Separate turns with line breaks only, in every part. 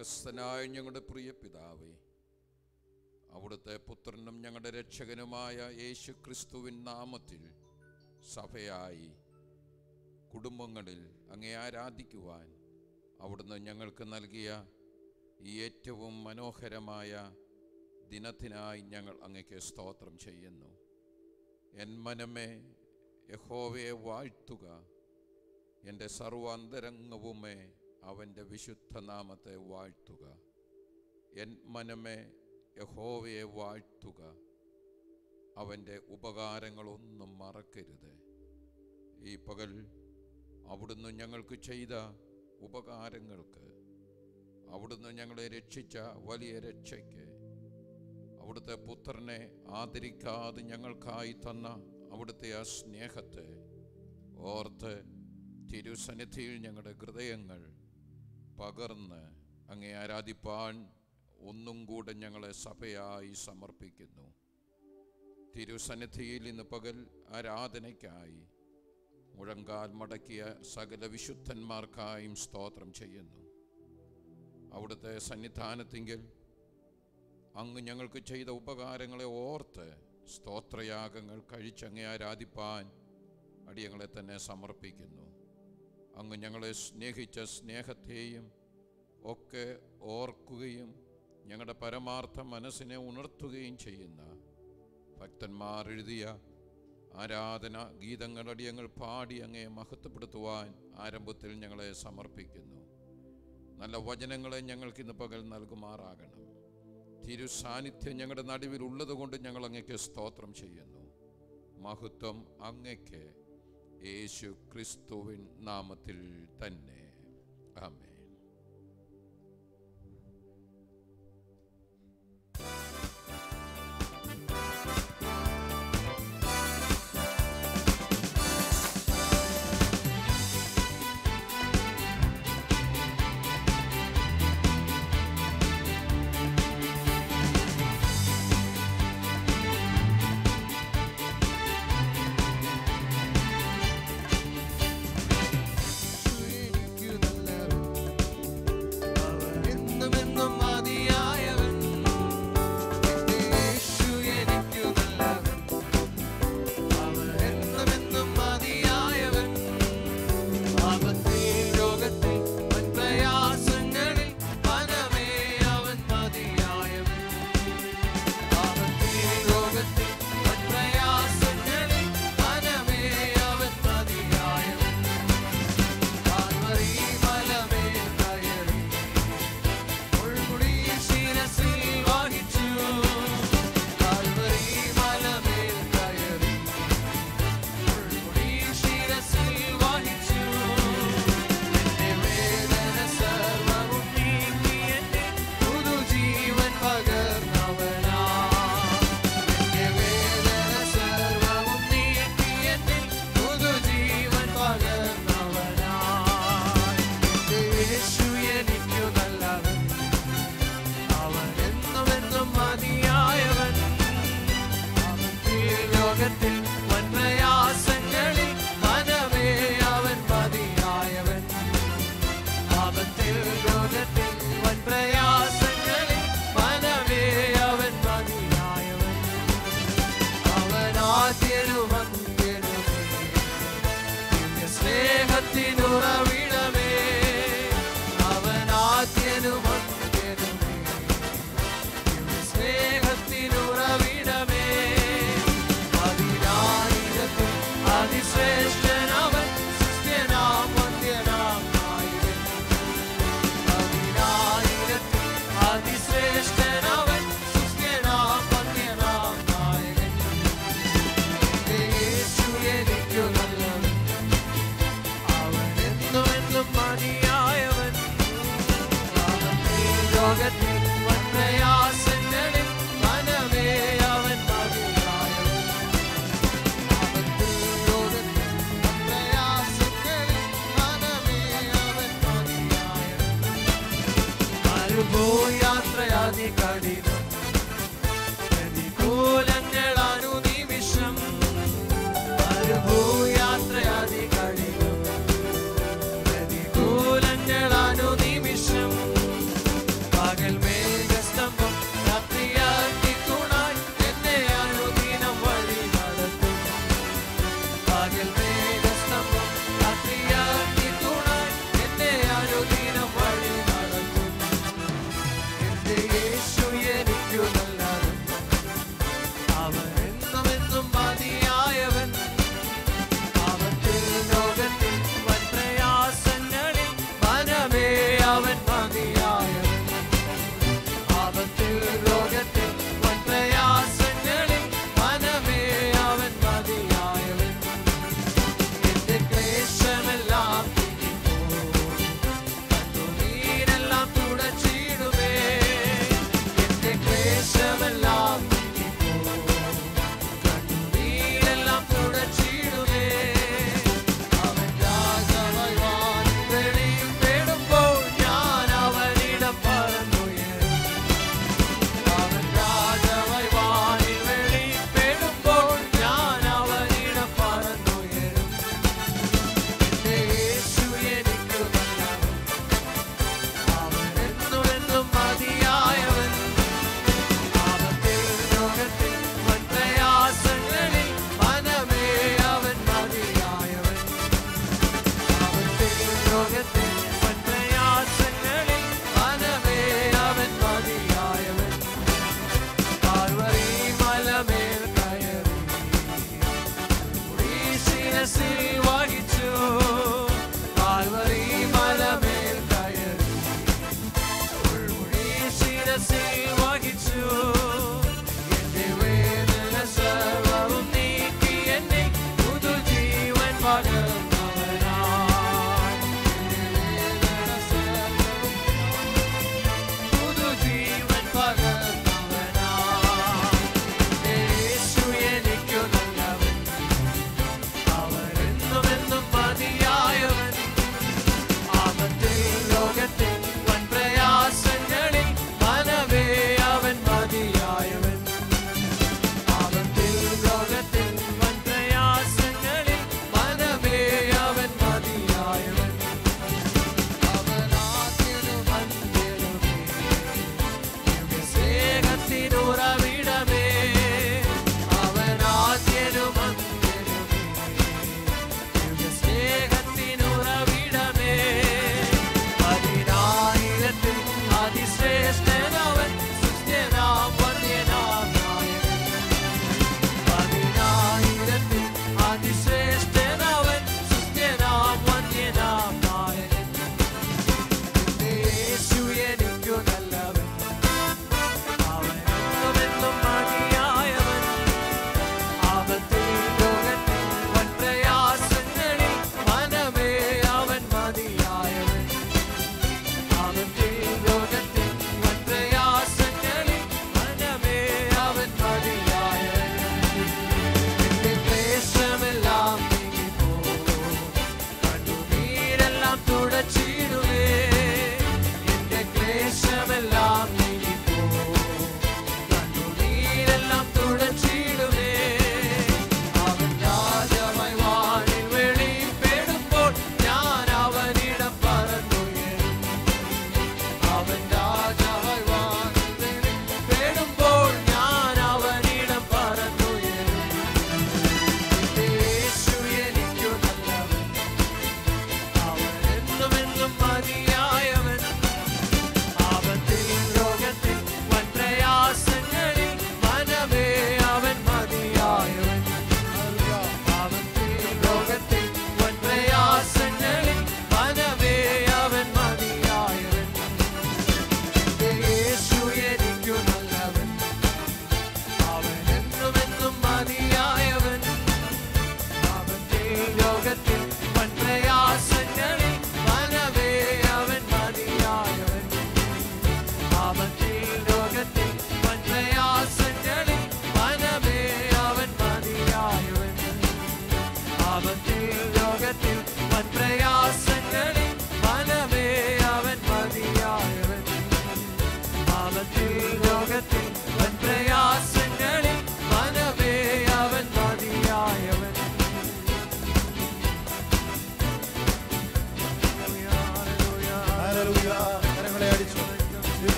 സ്വർഗസ്ഥനായ ഞങ്ങളുടെ പ്രിയ പിതാവേ അവിടുത്തെ പുത്രനും ഞങ്ങളുടെ രക്ഷകനുമായ യേശു ക്രിസ്തുവിൻ നാമത്തിൽ സഭയായി കുടുംബങ്ങളിൽ അങ്ങേ ആരാധിക്കുവാൻ അവിടുന്ന് ഞങ്ങൾക്ക് നൽകിയ ഈ ഏറ്റവും മനോഹരമായ ദിനത്തിനായി ഞങ്ങൾ അങ്ങയ്ക്ക് സ്തോത്രം ചെയ്യുന്നു. എൻ മനമേ യഹോവയെ വാഴ്ത്തുക എന്റെ സർവാന്തരംഗവുമേ അവന്റെ വിശുദ്ധ നാമത്തെ വാഴ്ത്തുക. എൻ മനമേ യഹോവയെ വാഴ്ത്തുക. അവന്റെ ഉപകാരങ്ങളൊന്നും മറക്കരുത്. ഈ പകൽ അവിടുന്ന് ഞങ്ങൾക്ക് ചെയ്ത ഉപകാരങ്ങൾക്ക് അവിടുന്ന് ഞങ്ങളെ രക്ഷിച്ച വലിയ രക്ഷയ്ക്ക് അവിടുത്തെ പുത്രനെ ആദരിക്കാതെ ഞങ്ങൾക്കായി തന്ന അവിടുത്തെ ആ സ്നേഹത്തെ ഓർത്ത് തിരുസന്നിധിയിൽ ഞങ്ങളുടെ ഹൃദയങ്ങൾ പകർന്ന് അങ്ങേ ആരാധിപ്പാൻ ഒന്നും കൂടെ ഞങ്ങളെ സഭയായി സമർപ്പിക്കുന്നു. തിരുസന്നിധിയിൽ ഇന്ന് പകൽ ആരാധനയ്ക്കായി മുഴങ്കാൽ മടക്കിയ സകല വിശുദ്ധന്മാർക്കായും സ്തോത്രം ചെയ്യുന്നു. അവിടുത്തെ സന്നിധാനത്തിങ്കിൽ അങ്ങ് ഞങ്ങൾക്ക് ചെയ്ത ഉപകാരങ്ങളെ ഓർത്ത് സ്തോത്രയാഗങ്ങൾ കഴിച്ചങ്ങേ ആരാധിപ്പാൻ അടിയങ്ങളെ തന്നെ സമർപ്പിക്കുന്നു. അങ്ങ് ഞങ്ങളെ സ്നേഹിച്ച സ്നേഹത്തെയും ഒക്കെ ഓർക്കുകയും ഞങ്ങളുടെ പരമാർത്ഥ മനസ്സിനെ ഉണർത്തുകയും ചെയ്യുന്ന ഭക്തന്മാർ എഴുതിയ ആരാധന ഗീതങ്ങളടി ഞങ്ങൾ പാടി അങ്ങേ മഹത്വപ്പെടുത്തുവാൻ ആരംഭത്തിൽ ഞങ്ങളെ സമർപ്പിക്കുന്നു. നല്ല വചനങ്ങളെ ഞങ്ങൾക്ക് ഇന്ന് പകൽ നൽകുമാറാകണം. തിരു സാന്നിധ്യം ഞങ്ങളുടെ നടുവിൽ ഉള്ളതുകൊണ്ട് ഞങ്ങൾ അങ്ങയ്ക്ക് സ്തോത്രം ചെയ്യുന്നു. മഹത്വം അങ്ങയ്ക്ക് യേശു ക്രിസ്തുവിൻ നാമത്തിൽ തന്നെ. ആമേൻ.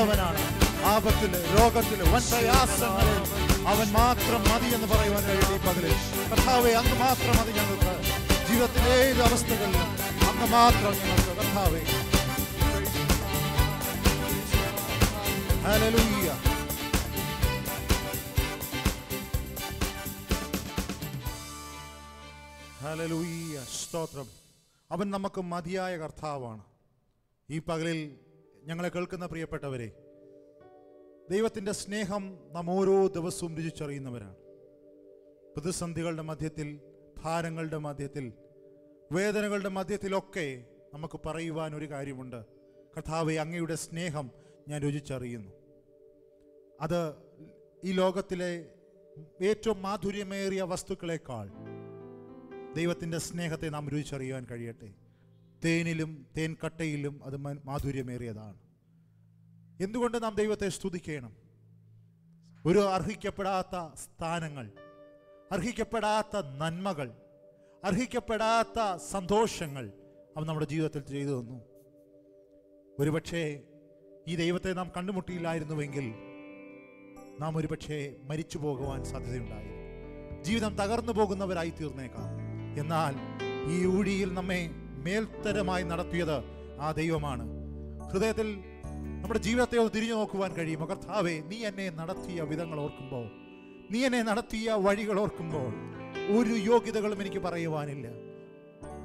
നല്ലവനാണ് ആപത്തിൽ രോഗത്തിൽ വൻ പ്രയാസങ്ങളിൽ അവൻ മാത്രം മതി എന്ന് പറയുവാൻ കഴിയും ഈ പകലിൽ കർത്താവെ അങ്ങ് മാത്രം മതി ഞങ്ങൾക്ക്. ജീവിതത്തിലെ ഏത് അവസ്ഥകളിലും അങ്ങ് മാത്രം ഞങ്ങൾക്ക്. കർത്താവെ. സ്തോത്രം. അവൻ നമുക്ക് മതിയായ കർത്താവാണ്. ഈ പകലിൽ ഞങ്ങളെ കേൾക്കുന്ന പ്രിയപ്പെട്ടവരെ ദൈവത്തിന്റെ സ്നേഹം നാം ഓരോ ദിവസവും രുചിച്ചറിയുന്നവരാണ്. പ്രതിസന്ധികളുടെ മധ്യത്തിൽ ഭാരങ്ങളുടെ മധ്യത്തിൽ വേദനകളുടെ മധ്യത്തിലൊക്കെ നമുക്ക് പറയുവാൻ ഒരു കാര്യമുണ്ട്. കഥാവെ അങ്ങയുടെ സ്നേഹം ഞാൻ രുചിച്ചറിയുന്നു. അത് ഈ ലോകത്തിലെ ഏറ്റവും മാധുര്യമേറിയ വസ്തുക്കളെക്കാൾ ദൈവത്തിന്റെ സ്നേഹത്തെ നാം രുചിച്ചറിയുവാൻ കഴിയട്ടെ. തേനിലും തേൻകട്ടയിലും അത് മാധുര്യമേറിയതാണ്. എന്തുകൊണ്ട് നാം ദൈവത്തെ സ്തുതിക്കണം? ഒരു അർഹിക്കപ്പെടാത്ത സ്ഥാനങ്ങൾ അർഹിക്കപ്പെടാത്ത നന്മകൾ അർഹിക്കപ്പെടാത്ത സന്തോഷങ്ങൾ അവൻ നമ്മുടെ ജീവിതത്തിൽ ചെയ്തു തന്നു. ഒരുപക്ഷേ ഈ ദൈവത്തെ നാം കണ്ടുമുട്ടിയില്ലായിരുന്നുവെങ്കിൽ നാം ഒരുപക്ഷെ മരിച്ചു പോകുവാൻ സാധ്യതയുണ്ടായിരുന്നു ജീവിതം തകർന്നു പോകുന്നവരായി തീർന്നേക്കാം. എന്നാൽ ഈ ഊഴിയിൽ നമ്മെ മേൽത്തരമായി നടത്തിയത് ആ ദൈവമാണ്. ഹൃദയത്തിൽ നമ്മുടെ ജീവിതത്തെ ഒന്ന് തിരിഞ്ഞു നോക്കുവാൻ കഴിയും കർത്താവേ നീ എന്നെ നടത്തിയ വിധങ്ങൾ ഓർക്കുമ്പോൾ നീ എന്നെ നടത്തിയ വഴികൾ ഓർക്കുമ്പോൾ ഒരു യോഗ്യതകളും എനിക്ക് പറയുവാനില്ല.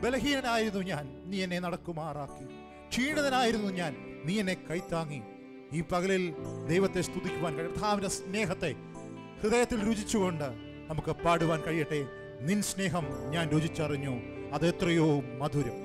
ബലഹീനനായിരുന്നു ഞാൻ നീ എന്നെ നടക്കുമാറാക്കി. ക്ഷീണിതനായിരുന്നു ഞാൻ നീ എന്നെ കൈത്താങ്ങി. ഈ പകലിൽ ദൈവത്തെ സ്തുതിക്കുവാൻ കഴിയും കർത്താവിന്റെ സ്നേഹത്തെ ഹൃദയത്തിൽ രുചിച്ചുകൊണ്ട് നമുക്ക് പാടുവാൻ കഴിയട്ടെ. നിൻ സ്നേഹം ഞാൻ രുചിച്ചറിഞ്ഞു. അത് എത്രയോ മധുരം.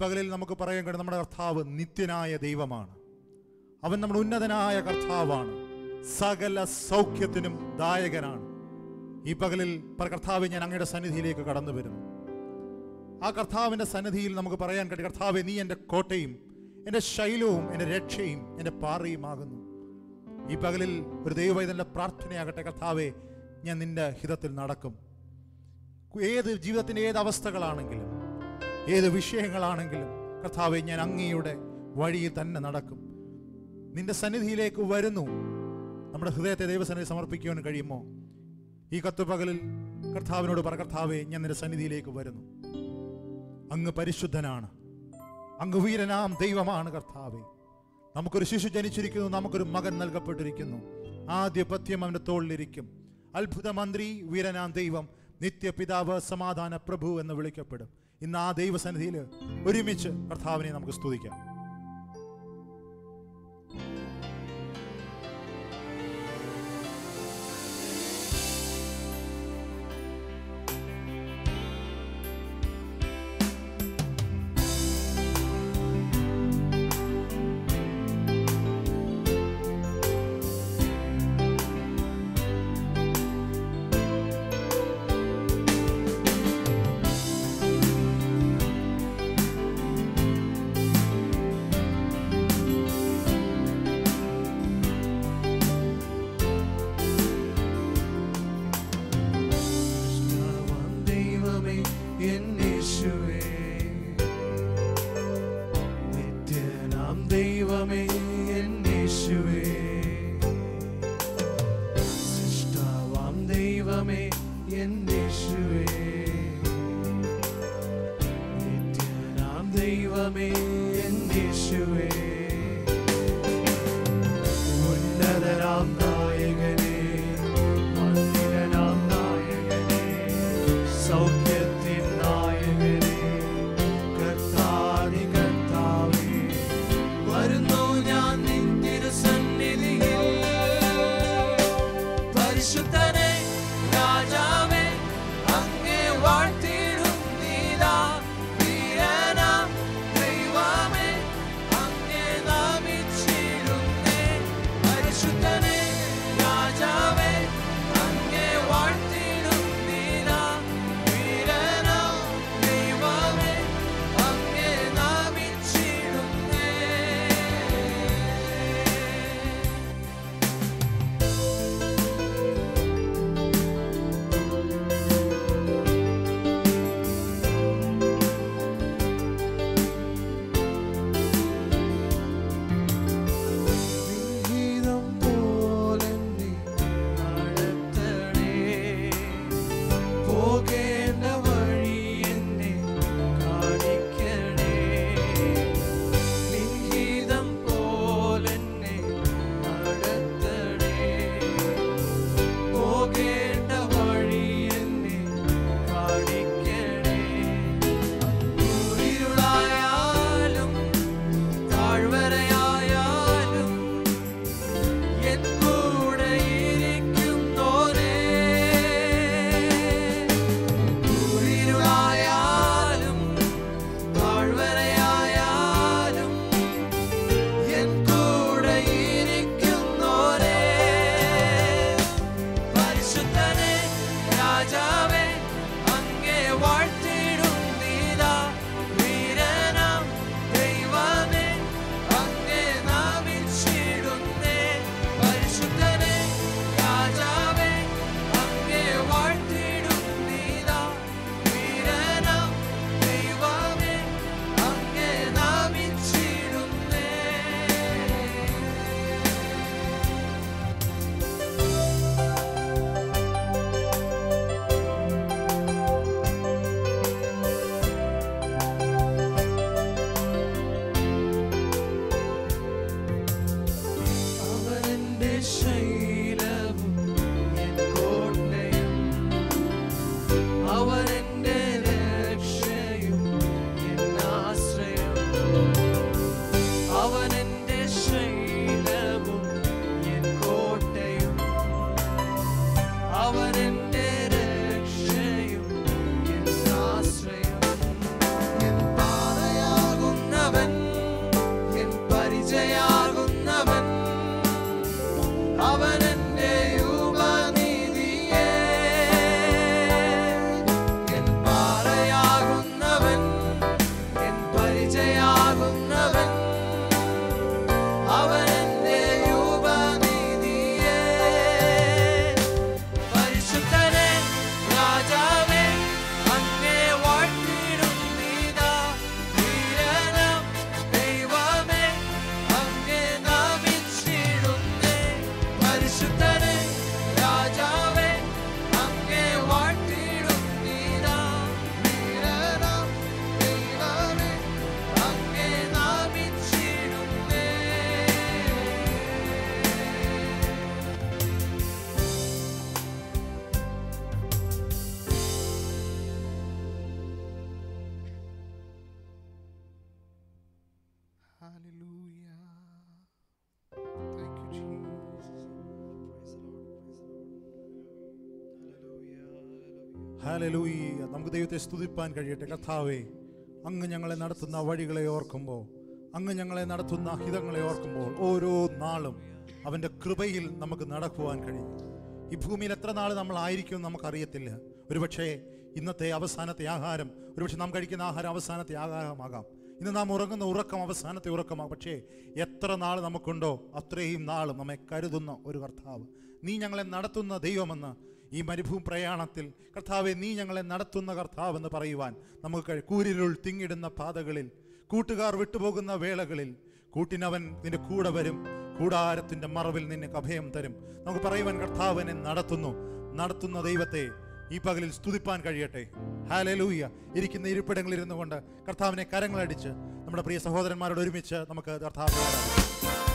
പകലിൽ നമുക്ക് പറയാൻ കഴിയും നമ്മുടെ കർത്താവ് നിത്യനായ ദൈവമാണ്. അവൻ നമ്മുടെ ഉന്നതനായ കർത്താവാണ്. സകല സൗഖ്യത്തിനും ദായകനാണ്. ഈ പകലിൽ കർത്താവ് ഞാൻ അങ്ങയുടെ സന്നിധിയിലേക്ക് കടന്നു വരുന്നു. ആ കർത്താവിന്റെ സന്നിധിയിൽ നമുക്ക് പറയാൻ കഴിയും കർത്താവെ നീ എന്റെ കോട്ടയും എന്റെ ശൈലവും എന്റെ രക്ഷയും എന്റെ പാറയുമാകുന്നു. ഈ പകലിൽ ഒരു ദൈവവൈതന്റെ പ്രാർത്ഥനയാകട്ടെ കർത്താവെ ഞാൻ നിന്റെ ഹിതത്തിൽ നടക്കും. ഏത് ജീവിതത്തിന്റെ ഏത് അവസ്ഥകളാണെങ്കിലും ഏത് വിഷയങ്ങളാണെങ്കിലും കർത്താവെ ഞാൻ അങ്ങയുടെ വഴിയിൽ തന്നെ നടക്കും. നിന്റെ സന്നിധിയിലേക്ക് വരുന്നു. നമ്മുടെ ഹൃദയത്തെ ദൈവസന്നിധി സമർപ്പിക്കുവാൻ കഴിയുമോ? ഈ കത്തുപകലിൽ കർത്താവിനോട് പറ കർത്താവെ ഞാൻ നിന്റെ സന്നിധിയിലേക്ക് വരുന്നു. അങ്ങ് പരിശുദ്ധനാണ്. അങ്ങ് വീരനാം ദൈവമാണ് കർത്താവെ. നമുക്കൊരു ശിശു ജനിച്ചിരിക്കുന്നു നമുക്കൊരു മകൻ നൽകപ്പെട്ടിരിക്കുന്നു. ആധിപത്യം അവന്റെ തോളിലിരിക്കും. അത്ഭുത മന്ത്രി വീരനാം ദൈവം നിത്യപിതാവ് സമാധാന പ്രഭു എന്ന് വിളിക്കപ്പെടും. ഇന്ന് ആ ദൈവസന്നിധിയിൽ ഒരുമിച്ച് കർത്താവിനെ നമുക്ക് സ്തുതിക്കാം.
ദൈവത്തെ സ്തുതിപ്പാൻ കഴിയട്ടെ കർത്താവേ. അങ്ങ് ഞങ്ങളെ നടത്തുന്ന വഴികളെ ഓർക്കുമ്പോൾ അങ്ങ് ഞങ്ങളെ നടത്തുന്ന ഹിതങ്ങളെ ഓർക്കുമ്പോൾ ഓരോ നാളും അവന്റെ കൃപയിൽ നമുക്ക് നടക്കുവാൻ കഴിയും. ഈ ഭൂമിയിൽ എത്ര നാൾ നമ്മൾ ആയിരിക്കും നമുക്കറിയത്തില്ല. ഒരുപക്ഷേ ഇന്നത്തെ അവസാനത്തെ ആഹാരം ഒരുപക്ഷെ നാം കഴിക്കുന്ന ആഹാരം അവസാനത്തെ ആഹാരമാകാം. ഇന്ന് നാം ഉറങ്ങുന്ന ഉറക്കം അവസാനത്തെ ഉറക്കമാകും. പക്ഷേ എത്ര നാൾ നമുക്കുണ്ടോ അത്രയും നാൾ നമ്മെ കരുതുന്ന ഒരു കർത്താവ്. നീ ഞങ്ങളെ നടത്തുന്ന ദൈവമെന്ന് ഈ മരുഭൂ പ്രയാണത്തിൽ കർത്താവെ നീ ഞങ്ങളെ നടത്തുന്ന കർത്താവെന്ന് പറയുവാൻ നമുക്ക് കൂരിരുൾ തിങ്ങിടുന്ന പാതകളിൽ കൂട്ടുകാർ വിട്ടുപോകുന്ന വേളകളിൽ കൂട്ടിനവൻ നിന്റെ കൂടെ വരും കൂടാരത്തിന്റെ മറവിൽ നിനക്ക് അഭയം തരും. നമുക്ക് പറയുവാൻ കർത്താവിനെ നടത്തുന്നു. നടത്തുന്ന ദൈവത്തെ ഈ പകലിൽ സ്തുതിപ്പാൻ കഴിയട്ടെ. ഹാലലൂയ ഇരിക്കുന്ന ഇരിപ്പിടങ്ങളിൽ ഇരുന്നു കൊണ്ട് കർത്താവിനെ കരങ്ങളടിച്ച് നമ്മുടെ പ്രിയ സഹോദരന്മാരോട് ഒരുമിച്ച് നമുക്ക് കർത്താവിനെ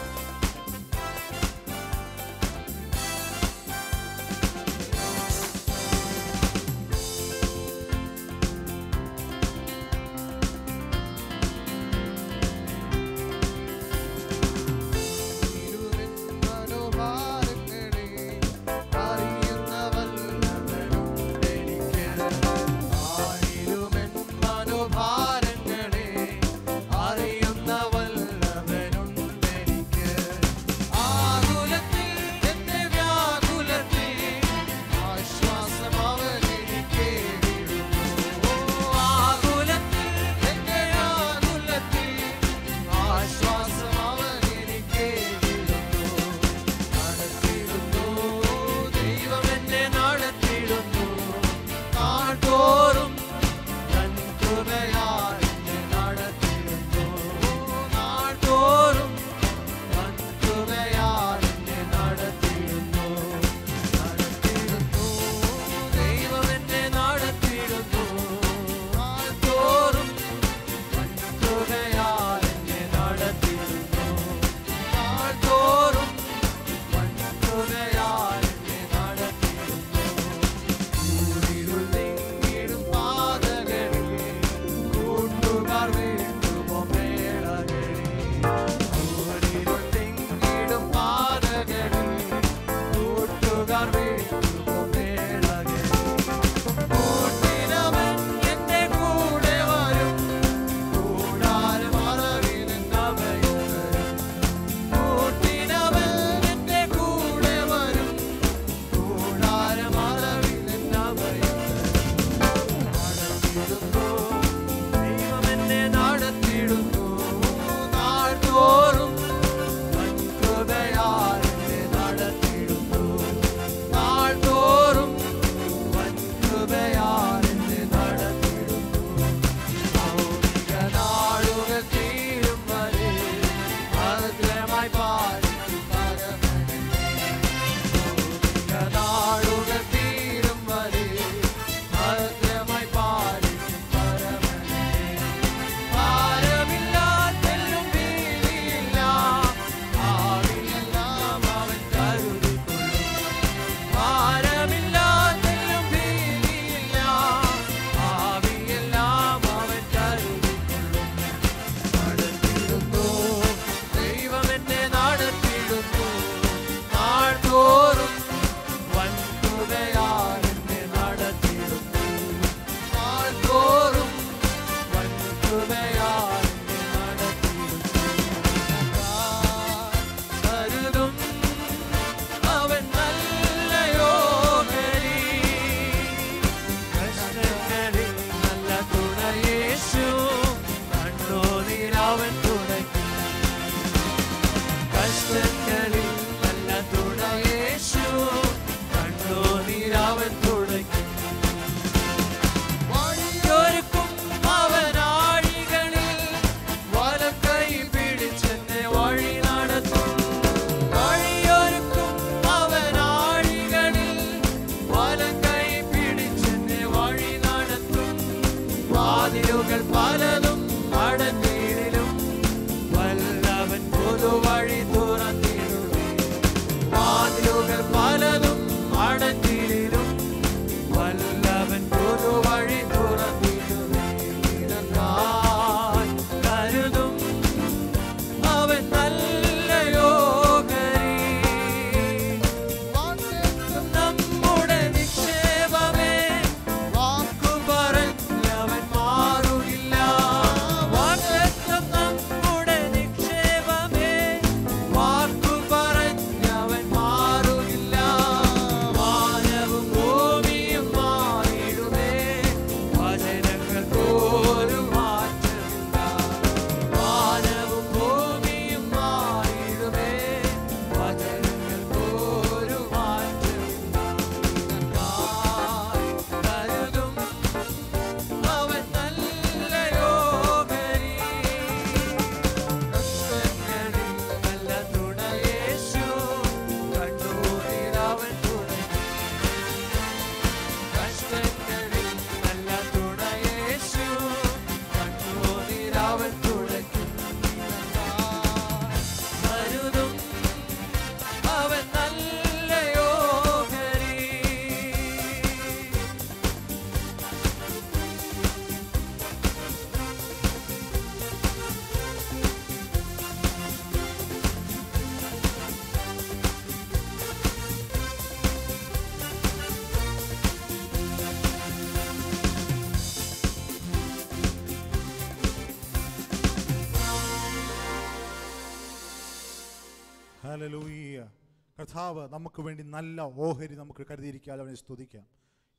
കർത്താവ് നമുക്ക് വേണ്ടി നല്ല ഓഹരി നമുക്ക് കരുതിയിരിക്കാൻ അവനെ സ്തുതിക്കാം.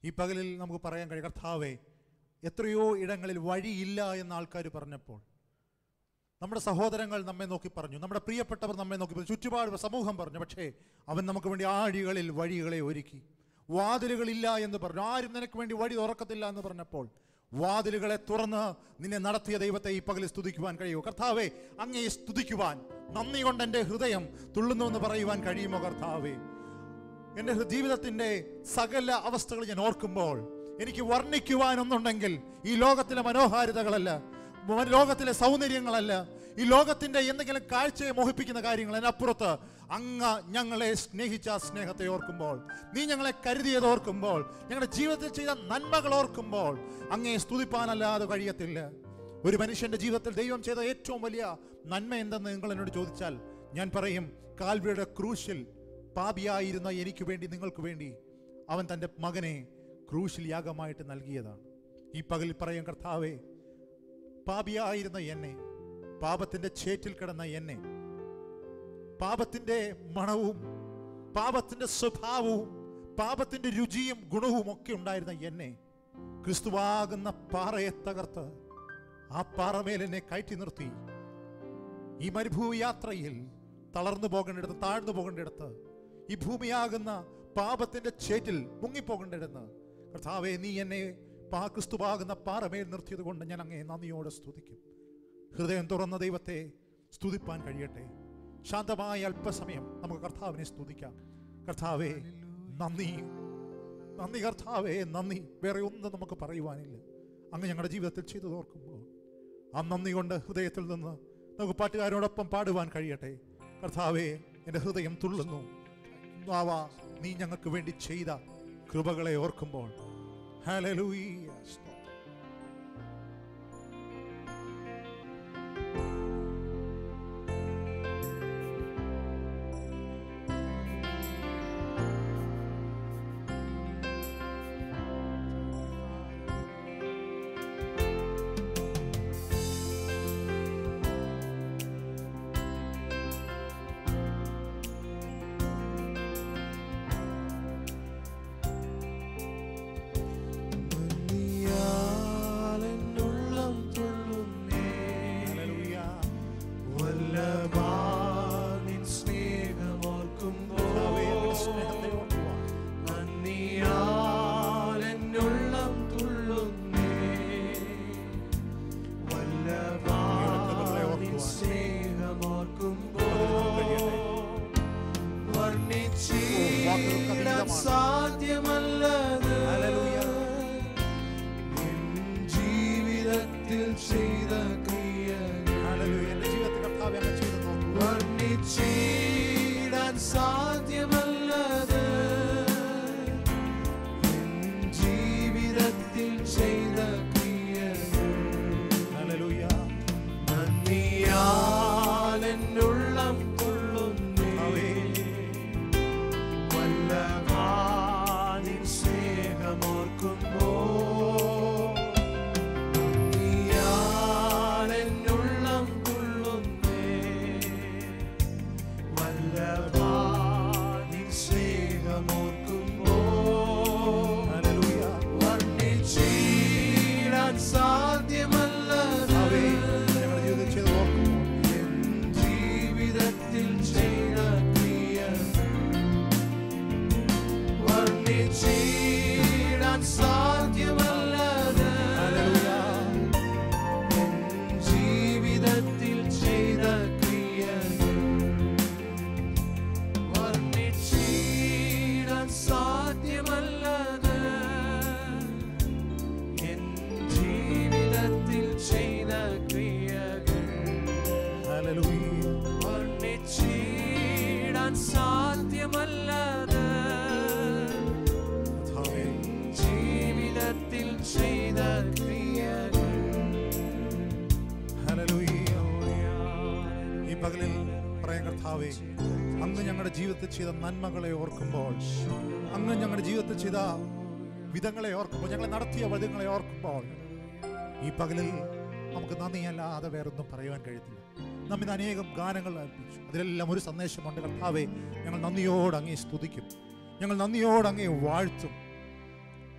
ഈ പകലിൽ നമുക്ക് പറയാൻ കഴിയും കർത്താവെ എത്രയോ ഇടങ്ങളിൽ വഴിയില്ല എന്ന ആൾക്കാർ പറഞ്ഞപ്പോൾ നമ്മുടെ സഹോദരങ്ങൾ നമ്മെ നോക്കി പറഞ്ഞു നമ്മുടെ പ്രിയപ്പെട്ടവർ നമ്മെ നോക്കി പറഞ്ഞു ചുറ്റുപാട് സമൂഹം പറഞ്ഞു പക്ഷേ അവൻ നമുക്ക് വേണ്ടി ആഴികളിൽ വഴികളെ ഒരുക്കി വാതിലുകളില്ല എന്ന് പറഞ്ഞു. ആരും നിനക്ക് വേണ്ടി വഴി തുറക്കത്തില്ല എന്ന് പറഞ്ഞപ്പോൾ വാതിലുകളെ തുറന്ന് നിന്നെ നടത്തിയ ദൈവത്തെ ഈ പകലിൽ സ്തുതിക്കുവാൻ കഴിയുമോ കർത്താവെ അങ്ങയെ സ്തുതിക്കുവാൻ നന്ദി കൊണ്ട് എന്റെ ഹൃദയം തുള്ളുന്നു എന്ന് പറയുവാൻ കഴിയുമോ കർത്താവേ? എന്റെ ജീവിതത്തിന്റെ സകല അവസ്ഥകൾ ഞാൻ ഓർക്കുമ്പോൾ എനിക്ക് വർണിക്കുവാനൊന്നുണ്ടെങ്കിൽ ഈ ലോകത്തിലെ മനോഹാരിതകളല്ല ലോകത്തിലെ സൗന്ദര്യങ്ങളല്ല ഈ ലോകത്തിന്റെ എന്തെങ്കിലും കാഴ്ചയെ മോഹിപ്പിക്കുന്ന കാര്യങ്ങൾ അതിനപ്പുറത്ത് അങ്ങ് ഞങ്ങളെ സ്നേഹിച്ച സ്നേഹത്തെ ഓർക്കുമ്പോൾ നീ ഞങ്ങളെ കരുതിയത് ഓർക്കുമ്പോൾ ഞങ്ങളുടെ ജീവിതത്തിൽ ചെയ്ത നന്മകൾ ഓർക്കുമ്പോൾ അങ്ങേ സ്തുതിപ്പാനല്ലാതെ കഴിയത്തില്ല. ഒരു മനുഷ്യന്റെ ജീവിതത്തിൽ ദൈവം ചെയ്ത ഏറ്റവും വലിയ നന്മ എന്തെന്ന് നിങ്ങൾ എന്നോട് ചോദിച്ചാൽ ഞാൻ പറയും കാൽവിയുടെ ക്രൂശിൽ പാപിയായിരുന്ന എനിക്ക് വേണ്ടി നിങ്ങൾക്ക് വേണ്ടി അവൻ തന്റെ മകനെ ക്രൂശിൽ യാഗമായിട്ട് നൽകിയതാണ്. ഈ പകലിൽ പറയും കർത്താവേ പാപിയായിരുന്ന എന്നെ പാപത്തിന്റെ ചേറ്റിൽ കിടന്ന എന്നെ. പാപത്തിന്റെ മണവും പാപത്തിന്റെ സ്വഭാവവും പാപത്തിന്റെ രുചിയും ഗുണവും ഒക്കെ ഉണ്ടായിരുന്ന എന്നെ ക്രിസ്തുവാകുന്ന പാറയെ തകർത്ത് ആ പാറമേൽ എന്നെ കയറ്റി നിർത്തി. ഈ മരുഭൂമി യാത്രയിൽ തളർന്നു പോകേണ്ടിടത്ത് താഴ്ന്നു പോകേണ്ടിടത്ത് ഈ ഭൂമിയാകുന്ന പാപത്തിന്റെ ചേറ്റിൽ മുങ്ങിപ്പോകേണ്ടിടന്ന് കർത്താവെ നീ എന്നെ പാ ക്രിസ്തുവാകുന്ന പാറമേൽ നിർത്തിയത് കൊണ്ട് ഞാൻ അങ്ങേ നന്ദിയോടെ സ്തുതിക്കും. ഹൃദയം തുറന്ന ദൈവത്തെ സ്തുതിപ്പാൻ കഴിയട്ടെ. ശാന്തമായ അല്പസമയം നമുക്ക് കർത്താവിനെ സ്തുതിക്കാം. കർത്താവേ നന്ദി. നന്ദി കർത്താവേ നന്ദി. വേറെ ഒന്നും നമുക്ക് പറയുവാനില്ല. അങ്ങ് ഞങ്ങളുടെ ജീവിതത്തിൽ ചെയ്തു തോർക്കുമ്പോൾ ആ നന്ദി കൊണ്ട് ഹൃദയത്തിൽ നിന്ന് നമുക്ക് പാട്ടുകാരോടൊപ്പം പാടുവാൻ കഴിയട്ടെ. കർത്താവേ എന്റെ ഹൃദയം തുള്ളുന്നു. നീ ഞങ്ങൾക്ക് വേണ്ടി ചെയ്ത കൃപകളെ ഓർക്കുമ്പോൾ. ഹല്ലേലൂയ വിധങ്ങളെ ഓർക്കുമ്പോൾ ഞങ്ങളെ നടത്തിയ വധങ്ങളെ ഓർക്കുമ്പോൾ ഈ പകലിൽ നമുക്ക് നന്ദിയല്ലാതെ വേറൊന്നും പറയുവാൻ കഴിയത്തില്ല. നമ്മിൽ അനേകം ഗാനങ്ങൾ അർപ്പിച്ചു. അതിലെല്ലാം ഒരു സന്ദേശമുണ്ട് കർത്താവെ ഞങ്ങൾ നന്ദിയോട് അങ്ങേ സ്തുതിക്കും. ഞങ്ങൾ നന്ദിയോട് അങ്ങേ വാഴ്ത്തും.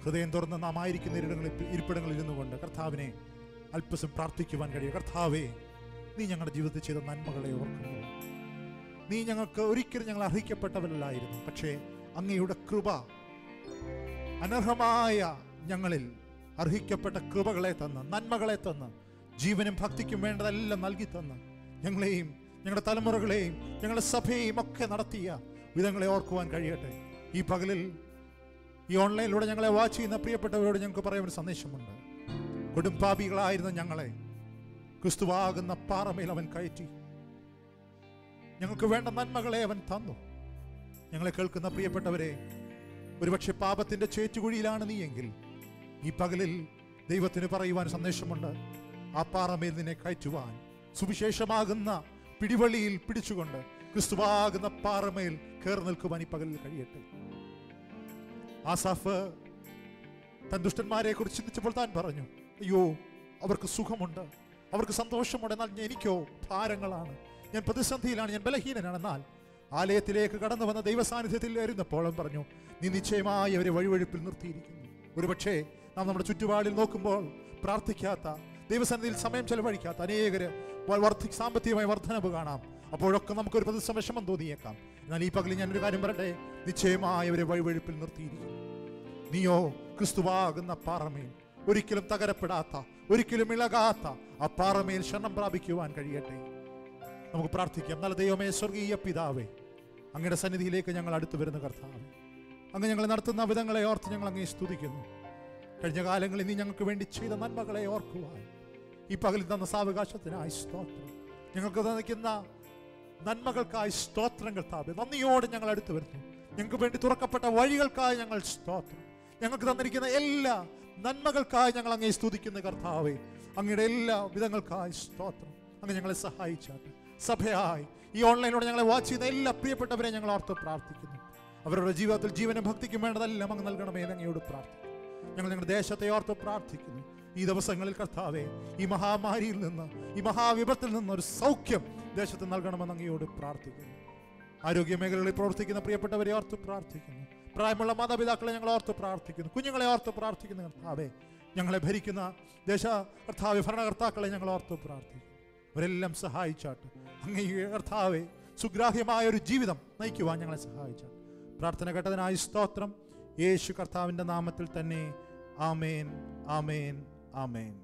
ഹൃദയം തുറന്ന് നാം ആയിരിക്കുന്ന ഇരിടങ്ങളിൽ ഇരിപ്പിടങ്ങളിൽ ഇരുന്നു കൊണ്ട് കർത്താവിനെ അല്പസം പ്രാർത്ഥിക്കുവാൻ കഴിയും. കർത്താവേ നീ ഞങ്ങളുടെ ജീവിതത്തിൽ ചെയ്ത നന്മകളെ ഓർക്കുന്നു. നീ ഞങ്ങൾക്ക് ഒരിക്കലും ഞങ്ങൾ അർഹിക്കപ്പെട്ടവരല്ലായിരുന്നു. പക്ഷേ അങ്ങയുടെ കൃപ അനർഹമായ ഞങ്ങളിൽ അർഹിക്കപ്പെട്ട കൃപകളെ തന്ന് നന്മകളെ തന്ന് ജീവനും ഭക്തിക്കും വേണ്ടതെല്ലാം നൽകി തന്ന് ഞങ്ങളെയും ഞങ്ങളുടെ തലമുറകളെയും ഞങ്ങളുടെ സഭയെയും ഒക്കെ നടത്തിയ വിധങ്ങളെ ഓർക്കുവാൻ കഴിയട്ടെ. ഈ പകലിൽ ഈ ഓൺലൈനിലൂടെ ഞങ്ങളെ വാച്ച് ചെയ്യുന്ന പ്രിയപ്പെട്ടവരോട് ഞങ്ങൾക്ക് പറയാൻ ഒരു സന്ദേശമുണ്ട്. കൊടുംപാപികളായിരുന്ന ഞങ്ങളെ ക്രിസ്തുവാകുന്ന പാറമേൽ അവൻ കയറ്റി. ഞങ്ങൾക്ക് വേണ്ട നന്മകളെ അവൻ തന്നു. ഞങ്ങളെ കേൾക്കുന്ന പ്രിയപ്പെട്ടവരെ ഒരുപക്ഷെ പാപത്തിന്റെ ചേറ്റുകുഴിയിലാണ് നീ എങ്കിൽ. ഈ പകലിൽ ദൈവത്തിന് പറയുവാൻ സന്ദേശമുണ്ട്. ആ പാറമേൽ നിന്നെ കയറ്റുവാൻ സുവിശേഷമാകുന്ന പിടിവള്ളിയിൽ പിടിച്ചുകൊണ്ട് ക്രിസ്തുവാകുന്ന പാറമേൽ കയറി നിൽക്കുവാൻ ഈ പകലിൽ കഴിയട്ടെ. ആസാഫ് തൻ കുറിച്ച് ചിന്തിച്ചപ്പോൾ താൻ പറഞ്ഞു അയ്യോ അവർക്ക് സുഖമുണ്ട്. അവർക്ക് സന്തോഷമുണ്ട്. എന്നാൽ എനിക്കോ ഭാരങ്ങളാണ്. ഞാൻ പ്രതിസന്ധിയിലാണ്. ഞാൻ ബലഹീനനാണ് എന്നാൽ ആലയത്തിലേക്ക് കടന്നു വന്ന ദൈവസാന്നിധ്യത്തിൽ ഇരുന്നപ്പോൾ പറഞ്ഞു നീ നിശ്ചയമായി അവരെ വഴിവഴുപ്പിൽ നിർത്തിയിരിക്കുന്നു. ഒരുപക്ഷേ നാം നമ്മുടെ ചുറ്റുപാടിൽ നോക്കുമ്പോൾ പ്രാർത്ഥിക്കാത്ത ദൈവസന്നിധിയിൽ സമയം ചെലവഴിക്കാത്ത അനേകര് വർദ്ധി സാമ്പത്തികമായ വർധനവ് കാണാം. അപ്പോഴൊക്കെ നമുക്കൊരു പ്രതിസം വിഷമം തോന്നിയേക്കാം. എന്നാൽ ഈ പകലിൽ ഞാനൊരു കാര്യം പറയട്ടെ? നിശ്ചയമായി അവരെ വഴിവഴുപ്പിൽ നിർത്തിയിരിക്കുന്നു. നീയോ ക്രിസ്തുവാകുന്ന പാറമേൽ ഒരിക്കലും തകരപ്പെടാത്ത ഒരിക്കലും ഇളകാത്ത ആ പാറമേൽ ശരണം പ്രാപിക്കുവാൻ കഴിയട്ടെ. നമുക്ക് പ്രാർത്ഥിക്കാം. നല്ല ദൈവമേ സ്വർഗീയ പിതാവേ അങ്ങയുടെ സന്നിധിയിലേക്ക് ഞങ്ങൾ അടുത്തു വരുന്ന കർത്താവ്. അങ്ങ് ഞങ്ങൾ നടത്തുന്ന വിധങ്ങളെ ഓർത്ത് ഞങ്ങൾ അങ്ങേ സ്തുതിക്കുന്നു. കഴിഞ്ഞ കാലങ്ങളിൽ നീ ഞങ്ങൾക്ക് വേണ്ടി ചെയ്ത നന്മകളെ ഓർക്കുവാൻ ഈ പകലിൽ തന്ന സാവകാശത്തിനായി സ്തോത്രം. ഞങ്ങൾക്ക് തന്നിക്കുന്ന നന്മകൾക്കായി സ്തോത്രം കർത്താവ് നന്ദിയോടെ ഞങ്ങൾ അടുത്തു വരുന്നു. ഞങ്ങൾക്ക് വേണ്ടി തുറക്കപ്പെട്ട വഴികൾക്കായി ഞങ്ങൾ സ്തോത്രം. ഞങ്ങൾക്ക് തന്നിരിക്കുന്ന എല്ലാ നന്മകൾക്കായി ഞങ്ങൾ അങ്ങേ സ്തുതിക്കുന്ന കർത്താവേ. അങ്ങയുടെ എല്ലാ വിധങ്ങൾക്കായി സ്തോത്രം. അങ്ങ് ഞങ്ങളെ സഹായിച്ചാട്ടെ. സഭയായി. ഈ ഓൺലൈനിലൂടെ ഞങ്ങളെ വാച്ച് ചെയ്യുന്ന എല്ലാ പ്രിയപ്പെട്ടവരെ ഞങ്ങൾ ഓർത്ത് പ്രാർത്ഥിക്കുന്നു. അവരുടെ ജീവിതത്തിൽ ജീവനും ഭക്തിക്കും വേണ്ടതെല്ലാം അങ്ങ് നൽകണമേ അങ്ങയോട് പ്രാർത്ഥിക്കുന്നു. ഞങ്ങൾ ഞങ്ങളുടെ ദേശത്തെ ഓർത്ത് പ്രാർത്ഥിക്കുന്നു. ഈ ദിവസങ്ങളിൽ കർത്താവെ ഈ മഹാമാരിയിൽ നിന്ന് ഈ മഹാവിപത്തിൽ നിന്ന് ഒരു സൗഖ്യം ദേശത്ത് നൽകണമെന്ന് അങ്ങയോട് പ്രാർത്ഥിക്കുന്നു. ആരോഗ്യ മേഖലകളിൽ പ്രവർത്തിക്കുന്ന പ്രിയപ്പെട്ടവരെ ഓർത്ത് പ്രാർത്ഥിക്കുന്നു. പ്രായമുള്ള മാതാപിതാക്കളെ ഞങ്ങൾ ഓർത്ത് പ്രാർത്ഥിക്കുന്നു. കുഞ്ഞുങ്ങളെ ഓർത്ത് പ്രാർത്ഥിക്കുന്നു കർത്താവെ. ഞങ്ങളെ ഭരിക്കുന്ന ദേശ കർത്താവ് ഭരണകർത്താക്കളെ ഞങ്ങൾ ഓർത്ത് പ്രാർത്ഥിക്കുന്നു. അവരെല്ലാം സഹായിച്ചാട്ട്. അങ്ങേ കർത്താവെ സുഗ്രാഹ്യമായ ഒരു ജീവിതം നയിക്കുവാൻ ഞങ്ങളെ സഹായിച്ചാട്ട്. പ്രാർത്ഥന കേട്ടതിനായി സ്തോത്രം. യേശു കർത്താവിന്റെ നാമത്തിൽ തന്നെ. ആമേൻ ആമേൻ ആമേൻ.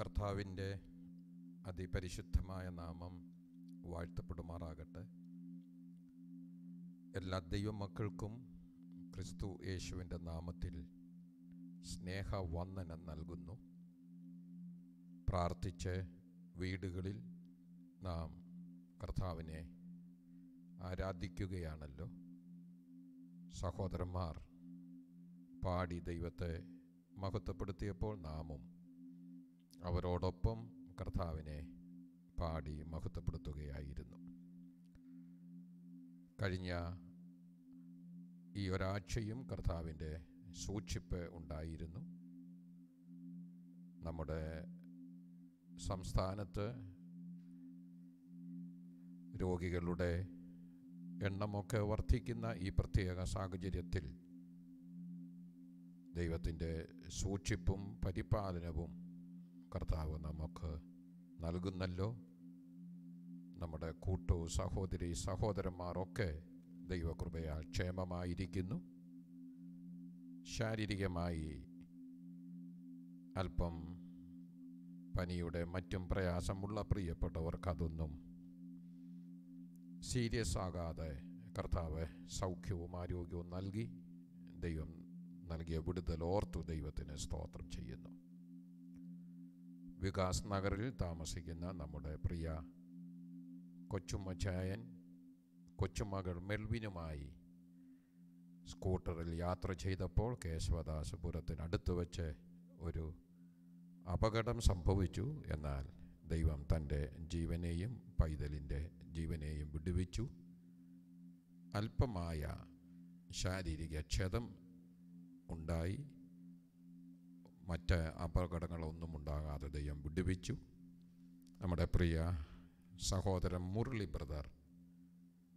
കർത്താവിന്റെ അതിപരിശുദ്ധമായ നാമം വാഴ്ത്തപ്പെടുമാറാകട്ടെ. എല്ലാ ദൈവമക്കൾക്കും ക്രിസ്തു യേശുവിന്റെ നാമത്തിൽ സ്നേഹവന്ദനം നൽകുന്നു. പ്രാർത്ഥിച്ച് വീടുകളിൽ നാം കർത്താവിനെ ആരാധിക്കുകയാണല്ലോ. സഹോദരന്മാർ പാടി ദൈവത്തെ മഹത്വപ്പെടുത്തിയപ്പോൾ നാമും അവരോടൊപ്പം കർത്താവിനെ പാടി മഹത്വപ്പെടുത്തുകയായിരുന്നു. കഴിഞ്ഞ ഈ ഒരാഴ്ചയും കർത്താവിന്റെ സൂക്ഷിപ്പ് ഉണ്ടായിരുന്നു. നമ്മുടെ സംസ്ഥാനത്ത് രോഗികളുടെ എണ്ണമൊക്കെ വർദ്ധിക്കുന്ന ഈ പ്രത്യേക സാഹചര്യത്തിൽ ദൈവത്തിന്റെ സൂക്ഷിപ്പും പരിപാലനവും കർത്താവ് നമുക്ക് നൽകുന്നല്ലോ. നമ്മുടെ കൂട്ടു സഹോദരി സഹോദരന്മാരൊക്കെ ദൈവകൃപയാൽ ക്ഷേമമായിരിക്കുന്നു. ശാരീരികമായി അല്പം പനിയുടെ മറ്റും പ്രയാസമുള്ള പ്രിയപ്പെട്ടവർക്കതൊന്നും സീരിയസ് ആകാതെ കർത്താവ് സൗഖ്യവും ആരോഗ്യവും നൽകി ദൈവം നൽകിയ വിടുതൽ ഓർത്തു ദൈവത്തിന് സ്തോത്രം ചെയ്യുന്നു. വികാസ് നഗറിൽ താമസിക്കുന്ന നമ്മുടെ പ്രിയ കൊച്ചുമച്ചായൻ കൊച്ചുമകൾ മെൽവിനുമായി സ്കൂട്ടറിൽ യാത്ര ചെയ്തപ്പോൾ കേശവദാസപുരത്തിനടുത്ത് വച്ച് ഒരു അപകടം സംഭവിച്ചു. എന്നാൽ ദൈവം തന്റെ ജീവനെയും പൈതലിന്റെ ജീവനെയും വിടുവിച്ചു. അല്പമായ ശാരീരിക ക്ഷതം ഉണ്ടായി. മറ്റ് അപകടങ്ങളൊന്നും ഉണ്ടാകാതെ ദൈവം വിടുവിച്ചു. നമ്മുടെ പ്രിയ സഹോദരൻ മുരളി ബ്രദർ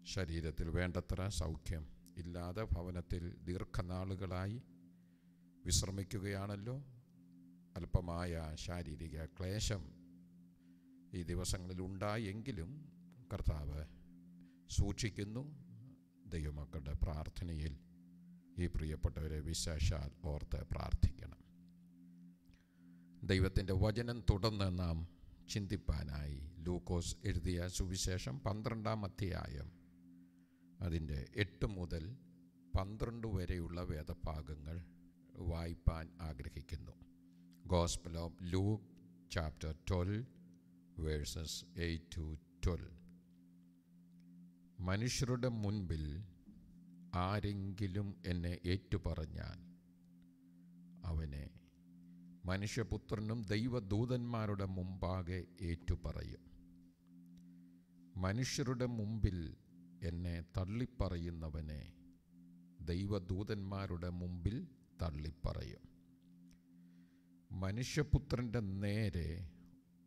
ശരീരത്തിൽ വേണ്ടത്ര സൗഖ്യം ഇല്ലാതെ ഭവനത്തിൽ ദീർഘനാളുകളായി വിശ്രമിക്കുകയാണല്ലോ. അല്പമായ ശാരീരിക ക്ലേശം ഈ ദിവസങ്ങളിൽ ഉണ്ടായെങ്കിലും കർത്താവ് സൂക്ഷിക്കുന്നു. ദൈവമക്കളുടെ പ്രാർത്ഥനയിൽ ഈ പ്രിയപ്പെട്ടവരെ വിശേഷാൽ ഓർത്ത് പ്രാർത്ഥിക്കണം. ദൈവത്തിന്റെ വചനം തുടർന്ന് നാം ചിന്തിപ്പാനായി. ലൂക്കോസ് എഴുതിയ സുവിശേഷം പന്ത്രണ്ടാം അധ്യായം അതിന്റെ എട്ട് മുതൽ പന്ത്രണ്ട് വരെയുള്ള വേദഭാഗങ്ങൾ വായിപ്പാൻ ആഗ്രഹിക്കുന്നു. Gospel of Luke chapter twelve verses eight to twelve. മനുഷ്യരുടെ മുൻപിൽ ആരെങ്കിലും എന്നെ ഏറ്റുപറഞ്ഞാൽ അവനെ മനുഷ്യപുത്രനും ദൈവദൂതന്മാരുടെ മുമ്പാകെ ഏറ്റുപറയും. മനുഷ്യരുടെ മുമ്പിൽ എന്നെ തള്ളിപ്പറയുന്നവനെ ദൈവദൂതന്മാരുടെ മുമ്പിൽ തള്ളിപ്പറയും. മനുഷ്യപുത്രന്റെ നേരെ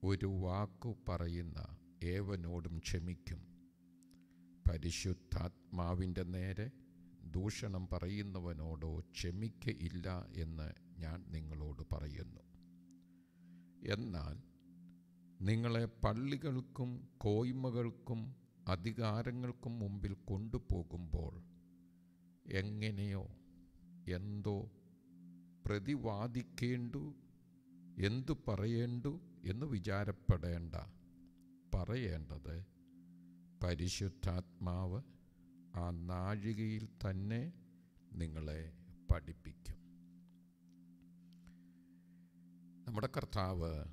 ഒരു വാക്കു പറയുന്ന ഏവനോടും ക്ഷമിക്കും. പരിശുദ്ധാത്മാവിന്റെ നേരെ ദൂഷണം പറയുന്നവനോടോ ക്ഷമിക്കയില്ല എന്ന് ഞാൻ നിങ്ങളോട് പറയുന്നു. എന്നാൽ നിങ്ങളെ പള്ളികൾക്കും കോയ്മകൾക്കും അധികാരങ്ങൾക്കും മുമ്പിൽ കൊണ്ടുപോകുമ്പോൾ എങ്ങനെയോ എന്തോ പ്രതിവാദിക്കേണ്ടു എന്തു പറയേണ്ടു എന്ന് വിചാരപ്പെടേണ്ട. പറയേണ്ടത് പരിശുദ്ധാത്മാവ് ആ നാഴികയിൽ തന്നെ നിങ്ങളെ പഠിപ്പിക്കും. നമ്മുടെ കർത്താവ്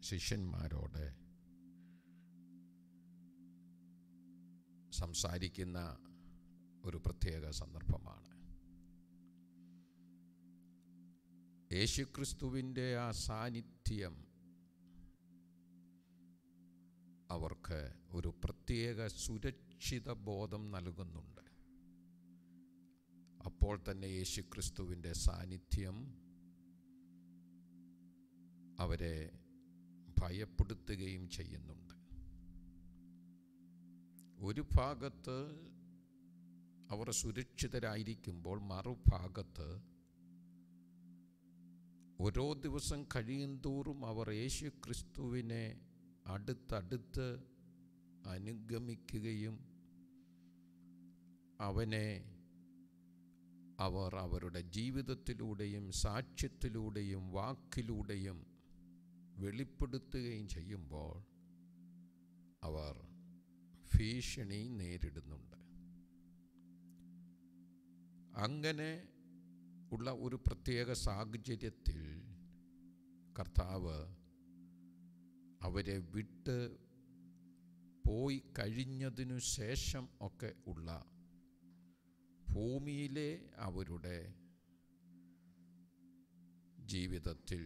ശിഷ്യന്മാരോട് സംസാരിക്കുന്ന ഒരു പ്രത്യേക സന്ദർഭമാണ്. യേശുക്രിസ്തുവിന്റെ ആ സാന്നിധ്യം അവർക്ക് ഒരു പ്രത്യേക സുരക്ഷിത ബോധം നൽകുന്നുണ്ട്. അപ്പോൾ തന്നെ യേശുക്രിസ്തുവിന്റെ സാന്നിധ്യം അവരെ ഭയപ്പെടുത്തുകയും ചെയ്യുന്നുണ്ട്. ഒരു ഭാഗത്ത് അവർ സുരക്ഷിതരായിരിക്കുമ്പോൾ മറുഭാഗത്ത് ഓരോ ദിവസം കഴിയുന്തോറും അവർ യേശു ക്രിസ്തുവിനെ അടുത്തടുത്ത് അനുഗമിക്കുകയും അവനെ അവർ അവരുടെ ജീവിതത്തിലൂടെയും സാക്ഷ്യത്തിലൂടെയും വാക്കിലൂടെയും വെളിപ്പെടുത്തുകയും ചെയ്യുമ്പോൾ അവർ ഭീഷണി നേരിടുന്നുണ്ട്. അങ്ങനെ ഉള്ള ഒരു പ്രത്യേക സാഹചര്യത്തിൽ കർത്താവ് അവരെ വിട്ട് പോയി കഴിഞ്ഞതിനു ശേഷം ഒക്കെ ഉള്ള ഭൂമിയിലെ അവരുടെ ജീവിതത്തിൽ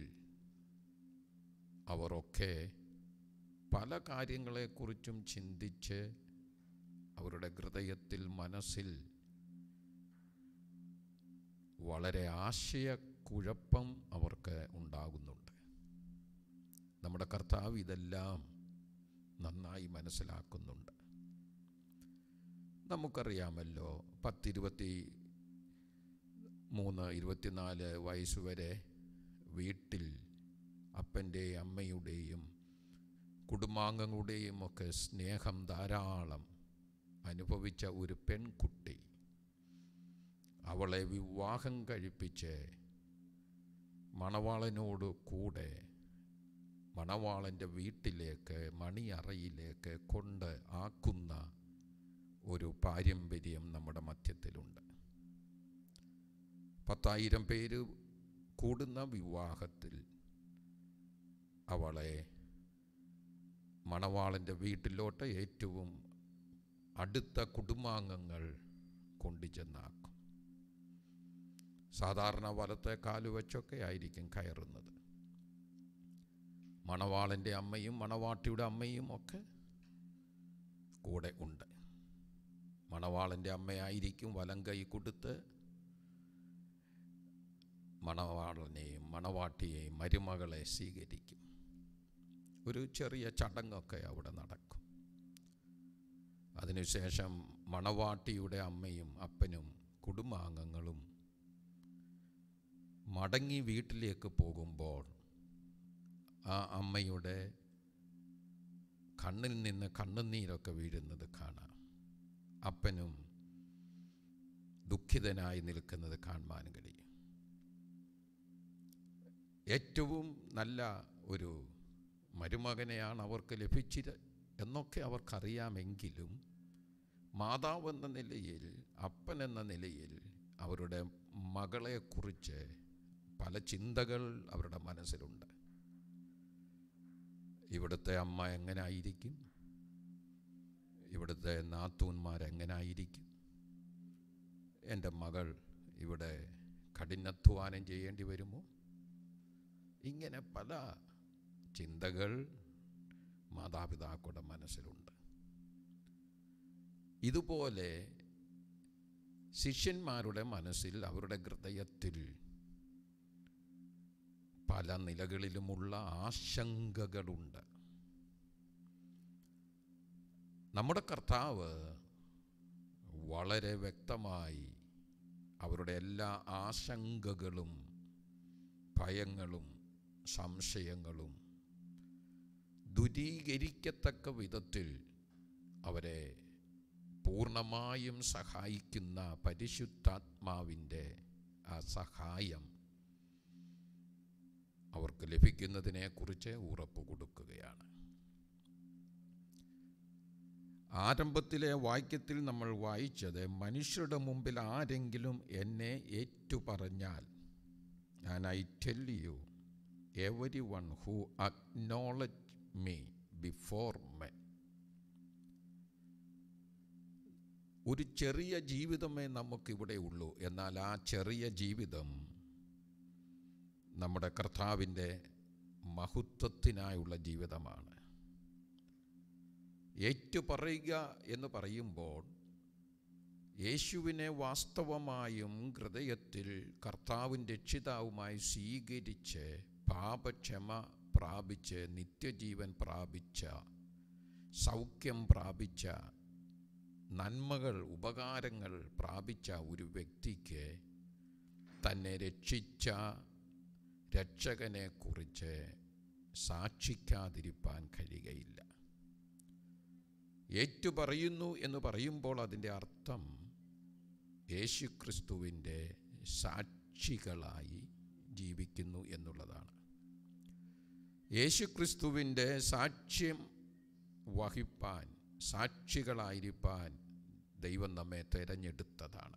അവരൊക്കെ പല കാര്യങ്ങളെക്കുറിച്ചും ചിന്തിച്ച് അവരുടെ ഹൃദയത്തിൽ മനസ്സിൽ വളരെ ആശയക്കുഴപ്പം അവർക്ക് ഉണ്ടാകുന്നുണ്ട്. നമ്മുടെ കർത്താവ് ഇതെല്ലാം നന്നായി മനസ്സിലാക്കുന്നുണ്ട്. നമുക്കറിയാമല്ലോ പത്തിരുപത്തി മൂന്ന് ഇരുപത്തിനാല് വയസ്സുവരെ വീട്ടിൽ അപ്പന്റെയും അമ്മയുടെയും കുടുംബാംഗങ്ങളുടെയും ഒക്കെ സ്നേഹം ധാരാളം അനുഭവിച്ച ഒരു പെൺകുട്ടി. അവളെ വിവാഹം കഴിപ്പിച്ച് മണവാളനോട് കൂടെ മണവാളന്റെ വീട്ടിലേക്ക് മണിയറയിലേക്ക് കൊണ്ട് ആക്കുന്ന ഒരു പാരമ്പര്യം നമ്മുടെ മധ്യത്തിലുണ്ട്. പത്തായിരം പേര് കൂടുന്ന വിവാഹത്തിൽ അവളെ മണവാളന്റെ വീട്ടിലോട്ട് ഏറ്റവും അടുത്ത കുടുംബാംഗങ്ങൾ കൊണ്ടുചെന്നാക്കും സാധാരണ വലത്തെ കാൽ വെച്ചൊക്കെ ആയിരിക്കും കയറുന്നത്. മണവാളന്റെ അമ്മയും മണവാട്ടിയുടെ അമ്മയും ഒക്കെ കൂടെ ഉണ്ട്. മണവാളന്റെ അമ്മയായിരിക്കും വലം കൈ കൊടുത്ത് മണവാളനെയും മണവാട്ടിയെയും മരുമകളെ സ്വീകരിക്കും. ഒരു ചെറിയ ചടങ്ങൊക്കെ അവിടെ നടക്കും. അതിനുശേഷം മണവാട്ടിയുടെ അമ്മയും അപ്പനും കുടുംബാംഗങ്ങളും മടങ്ങി വീട്ടിലേക്ക് പോകുമ്പോൾ ആ അമ്മയുടെ കണ്ണിൽ നിന്ന് കണ്ണുനീരൊക്കെ വീഴുന്നത് കാണാം. അപ്പനും ദുഃഖിതനായി നിൽക്കുന്നത് കാണുവാൻ കഴിയും. ഏറ്റവും നല്ല ഒരു മരുമകനെയാണ് അവർക്ക് ലഭിച്ചത് എന്നൊക്കെ അവർക്കറിയാമെങ്കിലും മാതാവ് എന്ന നിലയിൽ അപ്പൻ എന്ന നിലയിൽ അവരുടെ മകളെക്കുറിച്ച് പല ചിന്തകൾ അവരുടെ മനസ്സിലുണ്ട്. ഇവിടുത്തെ അമ്മ എങ്ങനായിരിക്കും? ഇവിടുത്തെ നാത്തൂന്മാരെങ്ങനായിരിക്കും എന്റെ മകൾ ഇവിടെ കഠിനാധ്വാനം ചെയ്യേണ്ടി വരുമോ? ഇങ്ങനെ പല ചിന്തകൾ മാതാപിതാക്കളുടെ മനസ്സിലുണ്ട്. ഇതുപോലെ ശിഷ്യന്മാരുടെ മനസ്സിൽ അവരുടെ ഹൃദയത്തിൽ പല നിലകളിലുമുള്ള ആശങ്കകളുണ്ട്. നമ്മുടെ കർത്താവ് വളരെ വ്യക്തമായി അവരുടെ എല്ലാ ആശങ്കകളും ഭയങ്ങളും സംശയങ്ങളും ദുരീകരിക്കത്തക്ക വിധത്തിൽ അവരെ പൂർണമായും സഹായിക്കുന്ന പരിശുദ്ധാത്മാവിന്റെ ആ സഹായം അവർക്ക് ലഭിക്കുന്നതിനെക്കുറിച്ച് ഉറപ്പ് കൊടുക്കുകയാണ്. ആരംഭത്തിലെ വാക്യത്തിൽ നമ്മൾ വായിച്ചത് മനുഷ്യരുടെ മുമ്പിൽ ആരെങ്കിലും എന്നെ ഏറ്റുപറഞ്ഞാൽ ഞാൻ I tell you everyone who acknowledge me before men ഒരു ചെറിയ ജീവിതമേ നമുക്കിവിടെ ഉള്ളൂ. എന്നാൽ ആ ചെറിയ ജീവിതം നമ്മുടെ കർത്താവിന്റെ മഹത്വത്തിനായുള്ള ജീവിതമാണ്. ഏറ്റുപറയുക എന്ന് പറയുമ്പോൾ യേശുവിനെ വാസ്തവമായും ഹൃദയത്തിൽ കർത്താവിന്റെ രക്ഷിതാവുമായി സ്വീകരിച്ച് പാപക്ഷമ പ്രാപിച്ച് നിത്യജീവൻ പ്രാപിച്ച സൗഖ്യം പ്രാപിച്ച നന്മകൾ ഉപകാരങ്ങൾ പ്രാപിച്ച ഒരു വ്യക്തിക്ക് തന്നെ രക്ഷിച്ച രക്ഷകനെക്കുറിച്ച് സാക്ഷിക്കാതിരിപ്പാൻ കഴിയുകയില്ല. ഏറ്റുപറയുന്നു എന്ന് പറയുമ്പോൾ അതിന്റെ അർത്ഥം യേശുക്രിസ്തുവിന്റെ സാക്ഷികളായി ജീവിക്കുന്നു എന്നുള്ളതാണ്. യേശുക്രിസ്തുവിന്റെ സാക്ഷ്യം വഹിപ്പാൻ സാക്ഷികളായിരിക്കാൻ ദൈവം നമ്മെ തിരഞ്ഞെടുത്തതാണ്.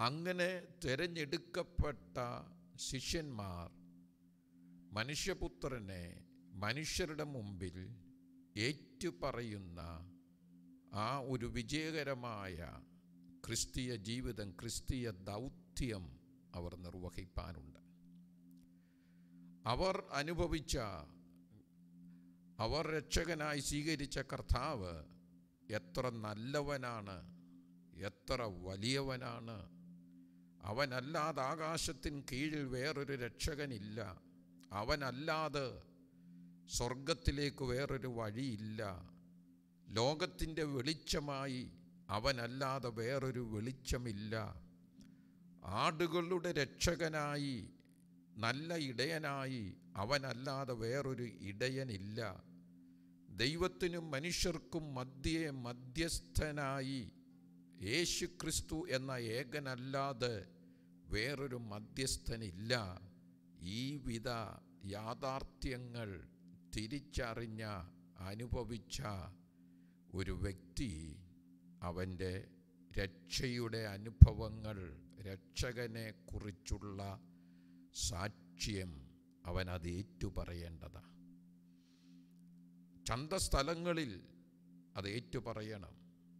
അങ്ങനെ തിരഞ്ഞെടുക്കപ്പെട്ട ശിഷ്യന്മാർ മനുഷ്യപുത്രനെ മനുഷ്യരുടെ മുമ്പിൽ ഏറ്റുപറയുന്ന ആ ഒരു വിജയകരമായ ക്രിസ്തീയ ജീവിതം ക്രിസ്തീയ ദൗത്യം അവർ നിർവഹിപ്പാനുണ്ട്. അവർ അനുഭവിച്ച അവർ രക്ഷകനായി സ്വീകരിച്ച കർത്താവ് എത്ര നല്ലവനാണ് എത്ര വലിയവനാണ്. അവനല്ലാതെ ആകാശത്തിന് കീഴിൽ വേറൊരു രക്ഷകനില്ല. അവനല്ലാതെ സ്വർഗത്തിലേക്ക് വേറൊരു വഴിയില്ല. ലോകത്തിന്റെ വെളിച്ചമായി അവനല്ലാതെ വേറൊരു വെളിച്ചമില്ല. ആടുകളുടെ രക്ഷകനായി നല്ല ഇടയനായി അവനല്ലാതെ വേറൊരു ഇടയനില്ല. ദൈവത്തിനും മനുഷ്യർക്കും മധ്യേ മധ്യസ്ഥനായി യേശു ക്രിസ്തു എന്ന ഏകനല്ലാതെ വേറൊരു മധ്യസ്ഥനില്ല. ഈ വിധ യാഥാർത്ഥ്യങ്ങൾ തിരിച്ചറിഞ്ഞ അനുഭവിച്ച ഒരു വ്യക്തി അവന്റെ രക്ഷയുടെ അനുഭവങ്ങൾ രക്ഷകനെ കുറിച്ചുള്ള സാക്ഷ്യം അവൻ അത് ഏറ്റുപറയേണ്ടതാണ് ചന്തസ്ഥലങ്ങളിൽ അത് ഏറ്റുപറയണം.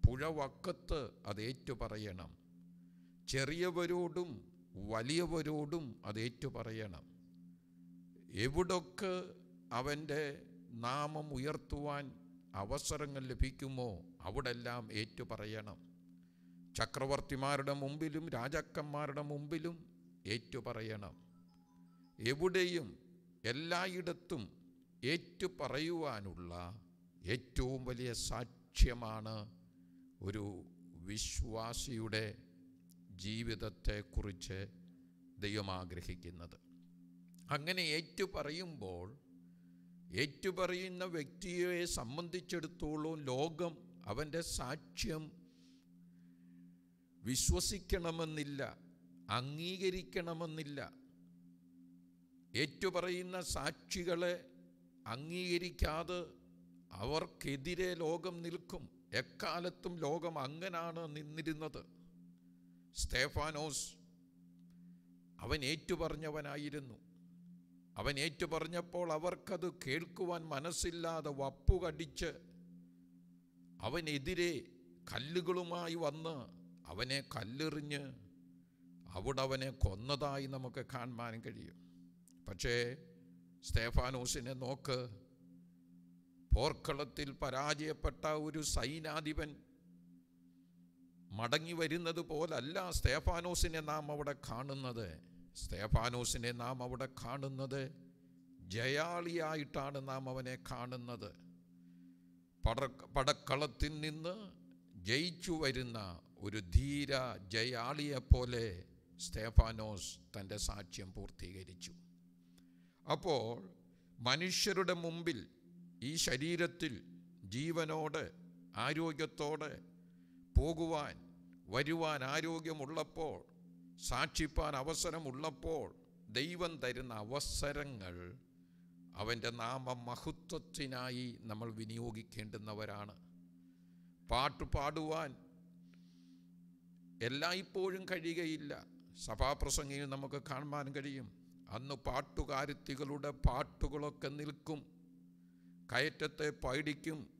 പുഴവക്കത്ത് അത് ഏറ്റുപറയണം. ചെറിയവരോടും വലിയവരോടും അത് ഏറ്റുപറയണം. എവിടൊക്കെ അവന്റെ നാമം ഉയർത്തുവാൻ അവസരങ്ങൾ ലഭിക്കുമോ അവിടെല്ലാം ഏറ്റുപറയണം. ചക്രവർത്തിമാരുടെ മുമ്പിലും രാജാക്കന്മാരുടെ മുമ്പിലും ഏറ്റുപറയണം. എവിടെയും എല്ലായിടത്തും ഏറ്റുപറയുവാനുള്ള ഏറ്റവും വലിയ സാക്ഷ്യമാണ് ഒരു വിശ്വാസിയുടെ ജീവിതത്തെക്കുറിച്ച് ദൈവം ആഗ്രഹിക്കുന്നത്. അങ്ങനെ ഏറ്റുപറയുമ്പോൾ ഏറ്റുപറയുന്ന വ്യക്തിയെ സംബന്ധിച്ചിടത്തോളം ലോകം അവന്റെ സാക്ഷ്യം വിശ്വസിക്കണമെന്നില്ല അംഗീകരിക്കണമെന്നില്ല ഏറ്റുപറയുന്ന സാക്ഷികളെ അംഗീകരിക്കാതെ അവർക്കെതിരെ ലോകം നിൽക്കും. എക്കാലത്തും ലോകം അങ്ങനാണ് നിന്നിരുന്നത്. സ്തേഫാനോസ് അവൻ ഏറ്റുപറഞ്ഞവനായിരുന്നു. അവൻ ഏറ്റുപറഞ്ഞപ്പോൾ അവർക്കത് കേൾക്കുവാൻ മനസ്സില്ലാതെ വപ്പുകടിച്ച് അവനെതിരെ കല്ലുകളുമായി വന്ന് അവനെ കല്ലെറിഞ്ഞ് അവിടെ അവനെ കൊന്നതായി നമുക്ക് കാണാൻ കഴിയും. പക്ഷേ സ്തേഫാനോസിനെ നോക്ക്. പോർക്കളത്തിൽ പരാജയപ്പെട്ട ഒരു സൈനാധിപൻ മടങ്ങി വരുന്നത് പോലല്ല സ്തേഫാനോസിനെ നാം അവിടെ കാണുന്നത്. സ്തേഫാനോസിനെ നാം അവിടെ കാണുന്നത് ജയാളിയായിട്ടാണ് നാം അവനെ കാണുന്നത്. പട പടക്കളത്തിൽ നിന്ന് ജയിച്ചു വരുന്ന ഒരു ധീര ജയാളിയെപ്പോലെ സ്റ്റേഫാനോസ് തന്റെ സാക്ഷ്യം പൂർത്തീകരിച്ചു. അപ്പോൾ മനുഷ്യരുടെ മുമ്പിൽ ഈ ശരീരത്തിൽ ജീവനോട് ആരോഗ്യത്തോടെ പോകുവാൻ വരുവാൻ ആരോഗ്യമുള്ളപ്പോൾ സാക്ഷിപ്പാൻ അവസരമുള്ളപ്പോൾ ദൈവം തരുന്ന അവസരങ്ങൾ അവന്റെ നാമമഹത്വത്തിനായി നമ്മൾ വിനിയോഗിക്കേണ്ടുന്നവരാണ്. പാട്ട് പാടുവാൻ എല്ലായ്പ്പോഴും കഴിയുകയില്ല. സഭാപ്രസംഗയിൽ നമുക്ക് കാണുവാൻ കഴിയും. അന്ന് പാട്ടുകാരുത്തികളുടെ പാട്ടുകളൊക്കെ നിൽക്കും. കയറ്റത്തെ പൈടിക്കും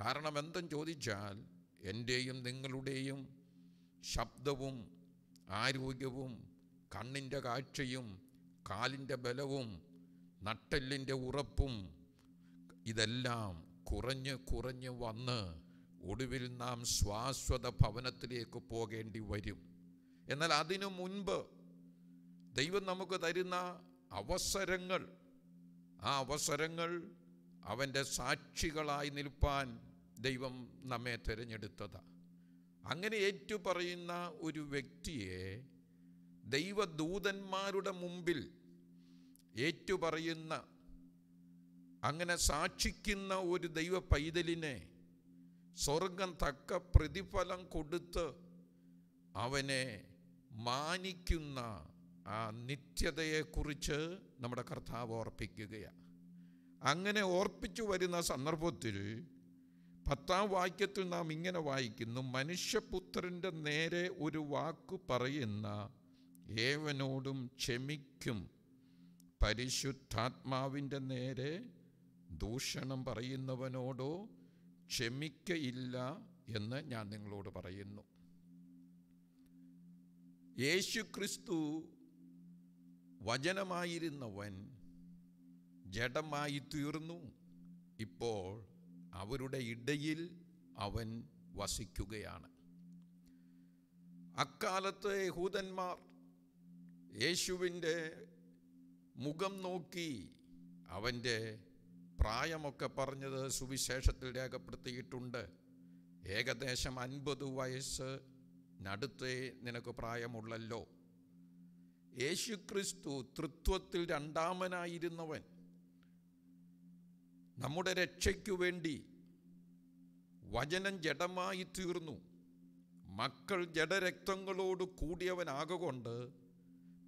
കാരണം എന്തെന്ന് ചോദിച്ചാൽ എന്റെയും നിങ്ങളുടെയും ശബ്ദവും ആരോഗ്യവും കണ്ണിന്റെ കാഴ്ചയും കാലിന്റെ ബലവും നട്ടെല്ലിന്റെ ഉറപ്പും ഇതെല്ലാം കുറഞ്ഞ് കുറഞ്ഞ് വന്ന് ഒടുവിൽ നാം ശാശ്വത ഭവനത്തിലേക്ക് പോകേണ്ടി വരും. എന്നാൽ അതിനു മുൻപ് ദൈവം നമുക്ക് തരുന്ന അവസരങ്ങൾ ആ അവസരങ്ങൾ അവന്റെ സാക്ഷികളായി നിൽപ്പാൻ ദൈവം നമ്മെ തിരഞ്ഞെടുത്തതാണ് അങ്ങനെ ഏറ്റുപറയുന്ന ഒരു വ്യക്തിയെ ദൈവദൂതന്മാരുടെ മുമ്പിൽ ഏറ്റുപറയുന്ന അങ്ങനെ സാക്ഷിക്കുന്ന ഒരു ദൈവ പൈതലിനെ സ്വർഗം തക്ക പ്രതിഫലം കൊടുത്ത് അവനെ മാനിക്കുന്ന ആ നിത്യതയെക്കുറിച്ച് നമ്മുടെ കർത്താവ് ഓർപ്പിക്കുകയാണ് അങ്ങനെ ഓർപ്പിച്ചു വരുന്ന സന്ദർഭത്തിൽ പത്താം വാക്യത്തിൽ നാം ഇങ്ങനെ വായിക്കുന്നു മനുഷ്യപുത്രന്റെ നേരെ ഒരു വാക്ക് പറയുന്ന ഏവനോടും ക്ഷമിക്കും പരിശുദ്ധാത്മാവിന്റെ നേരെ ദൂഷണം പറയുന്നവനോടോ ക്ഷമിക്കയില്ല എന്ന് ഞാൻ നിങ്ങളോട് പറയുന്നു. യേശു ക്രിസ്തു വചനമായിരുന്നവൻ ജഡമായി തീർന്നു. ഇപ്പോൾ അവരുടെ ഇടയിൽ അവൻ വസിക്കുകയാണ്. അക്കാലത്ത് യഹൂദന്മാർ യേശുവിന്റെ മുഖം നോക്കി അവന്റെ പ്രായമൊക്കെ പറഞ്ഞത് സുവിശേഷത്തിൽ രേഖപ്പെടുത്തിയിട്ടുണ്ട്. ഏകദേശം അൻപത് വയസ്സ് നടുത്തേ നിനക്ക് പ്രായമുള്ളല്ലോ. യേശു ക്രിസ്തു തൃത്വത്തിൽ രണ്ടാമനായിരുന്നവൻ. നമ്മുടെ രക്ഷയ്ക്കു വേണ്ടി വചനം ജഡമായി തീർന്നു. മക്കൾ ജഡരക്തങ്ങളോട് കൂടിയവനാകൊണ്ട്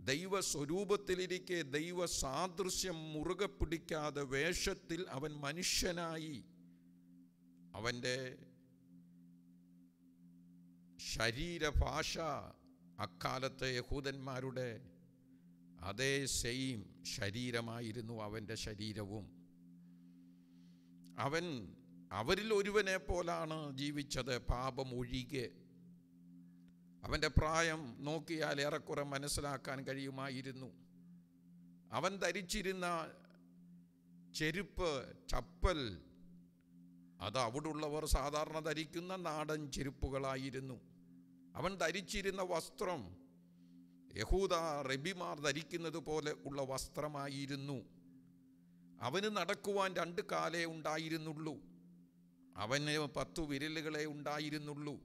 ദൈവസ്വരൂപത്തിലിരിക്കെ ദൈവ സാദൃശ്യം മുറുകെ പിടിക്കാതെ വേഷത്തിൽ അവൻ മനുഷ്യനായി. അവന്റെ ശരീരഭാഷ അക്കാലത്തെ യഹൂദന്മാരുടെ അതേ സെയിം ശരീരമായിരുന്നു അവന്റെ ശരീരവും. അവൻ അവരിൽ ഒരുവനെ പോലാണ് ജീവിച്ചത് പാപം ഒഴികെ. അവന്റെ പ്രായം നോക്കിയാൽ ഏറെക്കുറെ മനസ്സിലാക്കാൻ കഴിയുമായിരുന്നു. അവൻ ധരിച്ചിരുന്ന ചെരുപ്പ് ചപ്പൽ അത് അവിടുള്ളവർ സാധാരണ ധരിക്കുന്ന നാടൻ ചെരുപ്പുകളായിരുന്നു. അവൻ ധരിച്ചിരുന്ന വസ്ത്രം യഹൂദ റബിമാർ ധരിക്കുന്നത് പോലെ ഉള്ള വസ്ത്രമായിരുന്നു. അവന് നടക്കുവാൻ രണ്ട് കാലേ ഉണ്ടായിരുന്നുള്ളൂ. അവന് പത്തു വിരലുകളെ ഉണ്ടായിരുന്നുള്ളൂ.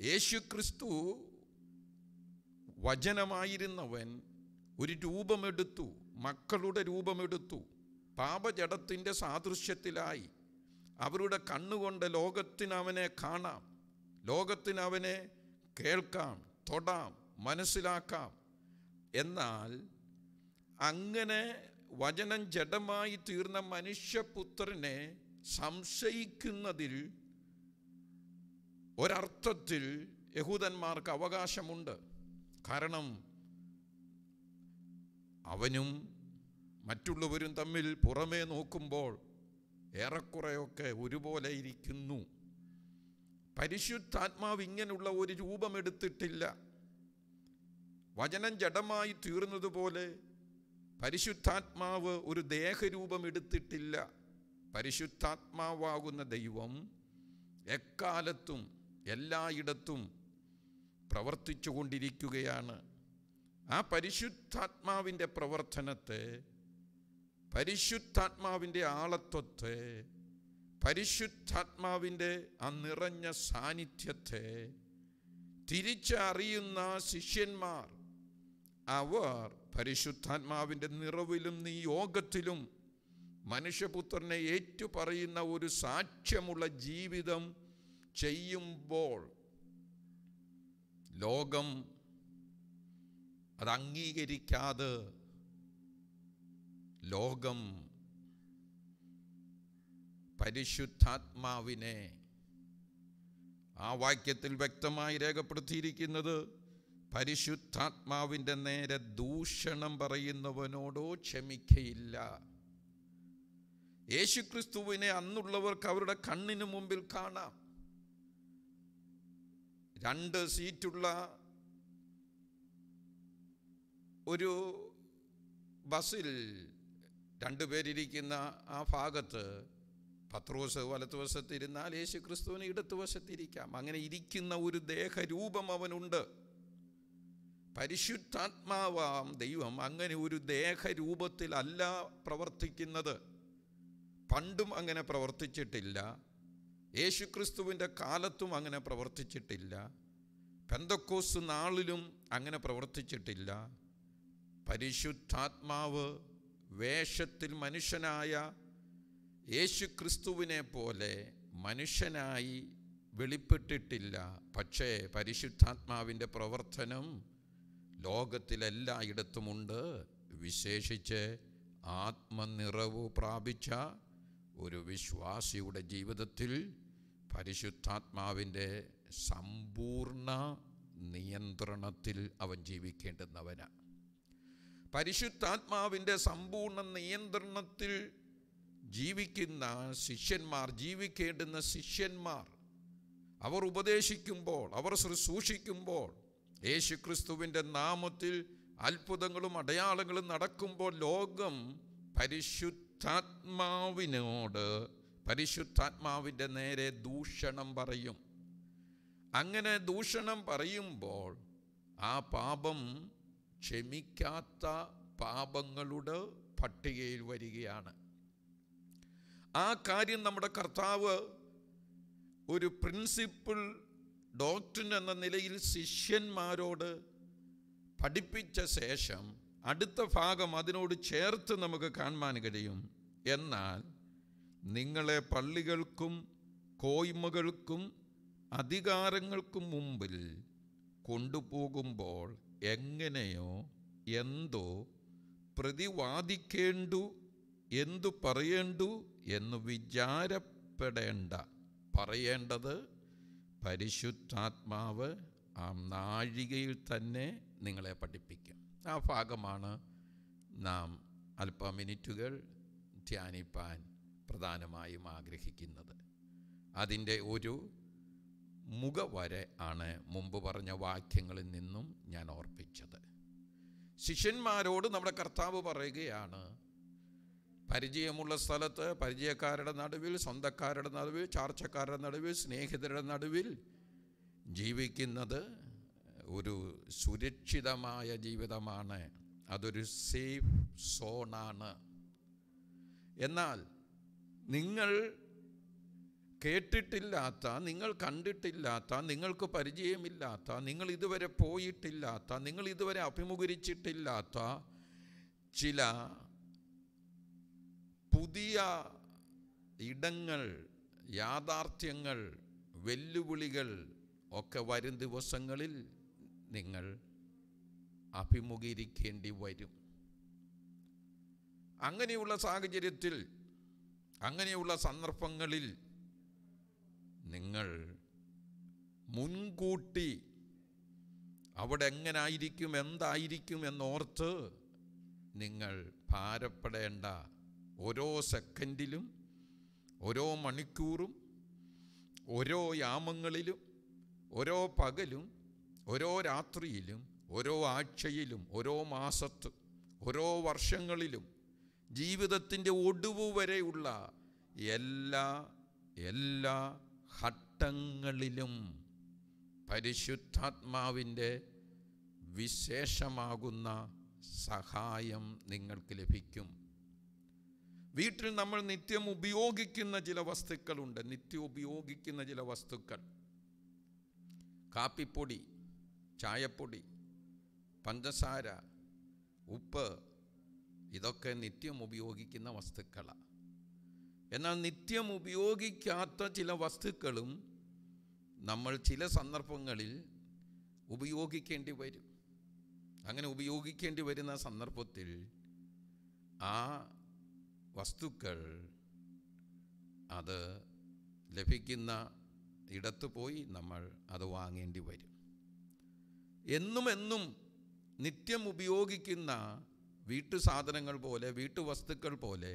യേശു ക്രിസ്തു വചനമായിരുന്നവൻ ഒരു രൂപമെടുത്തു മക്കളുടെ രൂപമെടുത്തു പാപജടത്തിന്റെ സാദൃശ്യത്തിലായി. അവരുടെ കണ്ണുകൊണ്ട് ലോകത്തിന് അവനെ കാണാം ലോകത്തിന് അവനെ കേൾക്കാം തൊടാം മനസ്സിലാക്കാം. എന്നാൽ അങ്ങനെ വചനം ജഡമായി തീർന്ന മനുഷ്യപുത്രനെ സംശയിക്കുന്നതിൽ ഒരർത്ഥത്തിൽ യഹൂദന്മാർക്ക് അവകാശമുണ്ട്. കാരണം അവനും മറ്റുള്ളവരും തമ്മിൽ പുറമേ നോക്കുമ്പോൾ ഏറെക്കുറെയൊക്കെ ഒരുപോലെ ഇരിക്കുന്നു. പരിശുദ്ധാത്മാവ് ഇങ്ങനെയുള്ള ഒരു രൂപമെടുത്തിട്ടില്ല. വചനം ജഡമായി തീർന്നതുപോലെ പരിശുദ്ധാത്മാവ് ഒരു ദേഹരൂപം എടുത്തിട്ടില്ല. പരിശുദ്ധാത്മാവാകുന്ന ദൈവം എക്കാലത്തും എല്ലായിടത്തും പ്രവർത്തിച്ചു കൊണ്ടിരിക്കുകയാണ്. ആ പരിശുദ്ധാത്മാവിന്റെ പ്രവർത്തനത്തെ പരിശുദ്ധാത്മാവിന്റെ ആളത്വത്തെ പരിശുദ്ധാത്മാവിന്റെ ആ നിറഞ്ഞ സാന്നിധ്യത്തെ തിരിച്ചറിയുന്ന ശിഷ്യന്മാർ അവർ പരിശുദ്ധാത്മാവിന്റെ നിറവിലും നിയോഗത്തിലും മനുഷ്യപുത്രനെ ഏറ്റുപറയുന്ന ഒരു സാക്ഷ്യമുള്ള ജീവിതം ചെയ്യുമ്പോൾ ലോകം അത് അംഗീകരിക്കാതെ ലോകം പരിശുദ്ധാത്മാവിനെ ആ വാക്യത്തിൽ വ്യക്തമായി രേഖപ്പെടുത്തിയിരിക്കുന്നത് പരിശുദ്ധാത്മാവിന്റെ നേരെ ദൂഷണം പറയുന്നവനോടോ ക്ഷമിക്കയില്ല. യേശുക്രിസ്തുവിനെ അന്നുള്ളവർക്ക് അവരുടെ കണ്ണിന് മുമ്പിൽ കാണാം. രണ്ട് സീറ്റുള്ള ഒരു ബസ്സിൽ രണ്ടുപേരിരിക്കുന്ന ആ ഭാഗത്ത് പത്രോസ് വലത്തുവശത്തിരുന്നാൽ യേശു ക്രിസ്തുവിന് ഇടത്തുവശത്തിരിക്കാം അങ്ങനെ ഇരിക്കുന്ന ഒരു ദേഹരൂപം അവനുണ്ട്. പരിശുദ്ധാത്മാവാം ദൈവം അങ്ങനെ ഒരു ദേഹരൂപത്തിലല്ല പ്രവർത്തിക്കുന്നത്. പണ്ടും അങ്ങനെ പ്രവർത്തിച്ചിട്ടില്ല. യേശുക്രിസ്തുവിന്റെ കാലത്തും അങ്ങനെ പ്രവർത്തിച്ചിട്ടില്ല. പെന്തക്കോസ് നാളിലും അങ്ങനെ പ്രവർത്തിച്ചിട്ടില്ല. പരിശുദ്ധാത്മാവ് വേഷത്തിൽ മനുഷ്യനായ യേശുക്രിസ്തുവിനെ പോലെ മനുഷ്യനായി വെളിപ്പെട്ടിട്ടില്ല. പക്ഷേ പരിശുദ്ധാത്മാവിന്റെ പ്രവർത്തനം ലോകത്തിലെല്ലായിടത്തുമുണ്ട്. വിശേഷിച്ച് ആത്മനിറവ് പ്രാപിച്ച ഒരു വിശ്വാസിയുടെ ജീവിതത്തിൽ പരിശുദ്ധാത്മാവിന്റെ സമ്പൂർണ നിയന്ത്രണത്തിൽ അവൻ ജീവിക്കേണ്ടുന്നവനാണ് പരിശുദ്ധാത്മാവിന്റെ സമ്പൂർണ നിയന്ത്രണത്തിൽ ജീവിക്കുന്ന ശിഷ്യന്മാർ ജീവിക്കേണ്ടുന്ന ശിഷ്യന്മാർ അവർ ഉപദേശിക്കുമ്പോൾ അവർ ശുശ്രൂഷിക്കുമ്പോൾ യേശു ക്രിസ്തുവിന്റെ നാമത്തിൽ അത്ഭുതങ്ങളും അടയാളങ്ങളും നടക്കുമ്പോൾ ലോകം പരിശുദ്ധാത്മാവിനോട് പരിശുദ്ധാത്മാവിന്റെ നേരെ ദൂഷണം പറയും. അങ്ങനെ ദൂഷണം പറയുമ്പോൾ ആ പാപം ക്ഷമിക്കാത്ത പാപങ്ങളുടെ പട്ടികയിൽ വരികയാണ്. ആ കാര്യം നമ്മുടെ കർത്താവ് ഒരു പ്രിൻസിപ്പിൾ ഡോക്ടർ എന്ന നിലയിൽ ശിഷ്യന്മാരോട് പഠിപ്പിച്ച ശേഷം അടുത്ത ഭാഗം അതിനോട് ചേർത്ത് നമുക്ക് കാണുവാൻ കഴിയും. എന്നാൽ നിങ്ങളെ പള്ളികൾക്കും കോയ്മകൾക്കും അധികാരങ്ങൾക്കും മുമ്പിൽ കൊണ്ടുപോകുമ്പോൾ എങ്ങനെയോ എന്തോ പ്രതിവാദിക്കേണ്ടു എന്തു പറയേണ്ടു എന്ന് വിചാരപ്പെടേണ്ട. പറയേണ്ടത് പരിശുദ്ധാത്മാവ് ആ നാഴികയിൽ തന്നെ നിങ്ങളെ പഠിപ്പിക്കും. ആ ഭാഗമാണ് നാം അല്പ മിനിറ്റുകൾ ധ്യാനിപ്പാൻ പ്രധാനമായും ആഗ്രഹിക്കുന്നത്. അതിന്റെ ഒരു മുഖവര ആണ് മുമ്പ് പറഞ്ഞ വാക്യങ്ങളിൽ നിന്നും ഞാൻ ഓർപ്പിച്ചത്. ശിഷ്യന്മാരോട് നമ്മുടെ കർത്താവ് പറയുകയാണ് പരിചയമുള്ള സ്ഥലത്ത് പരിചയക്കാരുടെ നടുവിൽ സ്വന്തക്കാരുടെ നടുവിൽ ചാർച്ചക്കാരുടെ നടുവിൽ സ്നേഹിതരുടെ നടുവിൽ ജീവിക്കുന്നത് ഒരു സുരക്ഷിതമായ ജീവിതമാണ്. അതൊരു സേഫ് സോണാണ്. എന്നാൽ നിങ്ങൾ കേട്ടിട്ടില്ലാത്ത നിങ്ങൾ കണ്ടിട്ടില്ലാത്ത നിങ്ങൾക്ക് പരിചയമില്ലാത്ത നിങ്ങൾ ഇതുവരെ പോയിട്ടില്ലാത്ത നിങ്ങൾ ഇതുവരെ അഭിമുഖീകരിച്ചിട്ടില്ലാത്ത ചില പുതിയ ഇടങ്ങൾ യാഥാർത്ഥ്യങ്ങൾ വെല്ലുവിളികൾ ഒക്കെ വരും ദിവസങ്ങളിൽ നിങ്ങൾ അഭിമുഖീകരിക്കേണ്ടി വരും. അങ്ങനെയുള്ള സാഹചര്യത്തിൽ അങ്ങനെയുള്ള സന്ദർഭങ്ങളിൽ നിങ്ങൾ മുൻകൂട്ടി അവിടെ എങ്ങനായിരിക്കും എന്തായിരിക്കും എന്നോർത്ത് നിങ്ങൾ ഭാരപ്പെടേണ്ട ഓരോ സെക്കൻഡിലും ഓരോ മണിക്കൂറും ഓരോ യാമങ്ങളിലും ഓരോ പകലും ഓരോ രാത്രിയിലും ഓരോ ആഴ്ചയിലും ഓരോ മാസത്തും ഓരോ വർഷങ്ങളിലും ജീവിതത്തിന്റെ ഒടുവ് വരെയുള്ള എല്ലാ എല്ലാ ഘട്ടങ്ങളിലും പരിശുദ്ധാത്മാവിന്റെ വിശേഷമാകുന്ന സഹായം നിങ്ങൾക്ക് ലഭിക്കും. വീട്ടിൽ നമ്മൾ നിത്യം ഉപയോഗിക്കുന്ന ചില വസ്തുക്കളുണ്ട്. നിത്യം ഉപയോഗിക്കുന്ന ചില വസ്തുക്കൾ. കാപ്പിപ്പൊടി ചായപ്പൊടി പഞ്ചസാര ഉപ്പ് ഇതൊക്കെ നിത്യം ഉപയോഗിക്കുന്ന വസ്തുക്കളാണ് എന്നാൽ നിത്യം ഉപയോഗിക്കാത്ത ചില വസ്തുക്കളും നമ്മൾ ചില സന്ദർഭങ്ങളിൽ ഉപയോഗിക്കേണ്ടി വരും. അങ്ങനെ ഉപയോഗിക്കേണ്ടി വരുന്ന സന്ദർഭത്തിൽ ആ വസ്തുക്കൾ അത് ലഭിക്കുന്ന ഇടത്ത് പോയി നമ്മൾ അത് വാങ്ങേണ്ടി വരും. എന്നും എന്നും നിത്യം ഉപയോഗിക്കുന്ന വീട്ടു സാധനങ്ങൾ പോലെ വീട്ടുവസ്തുക്കൾ പോലെ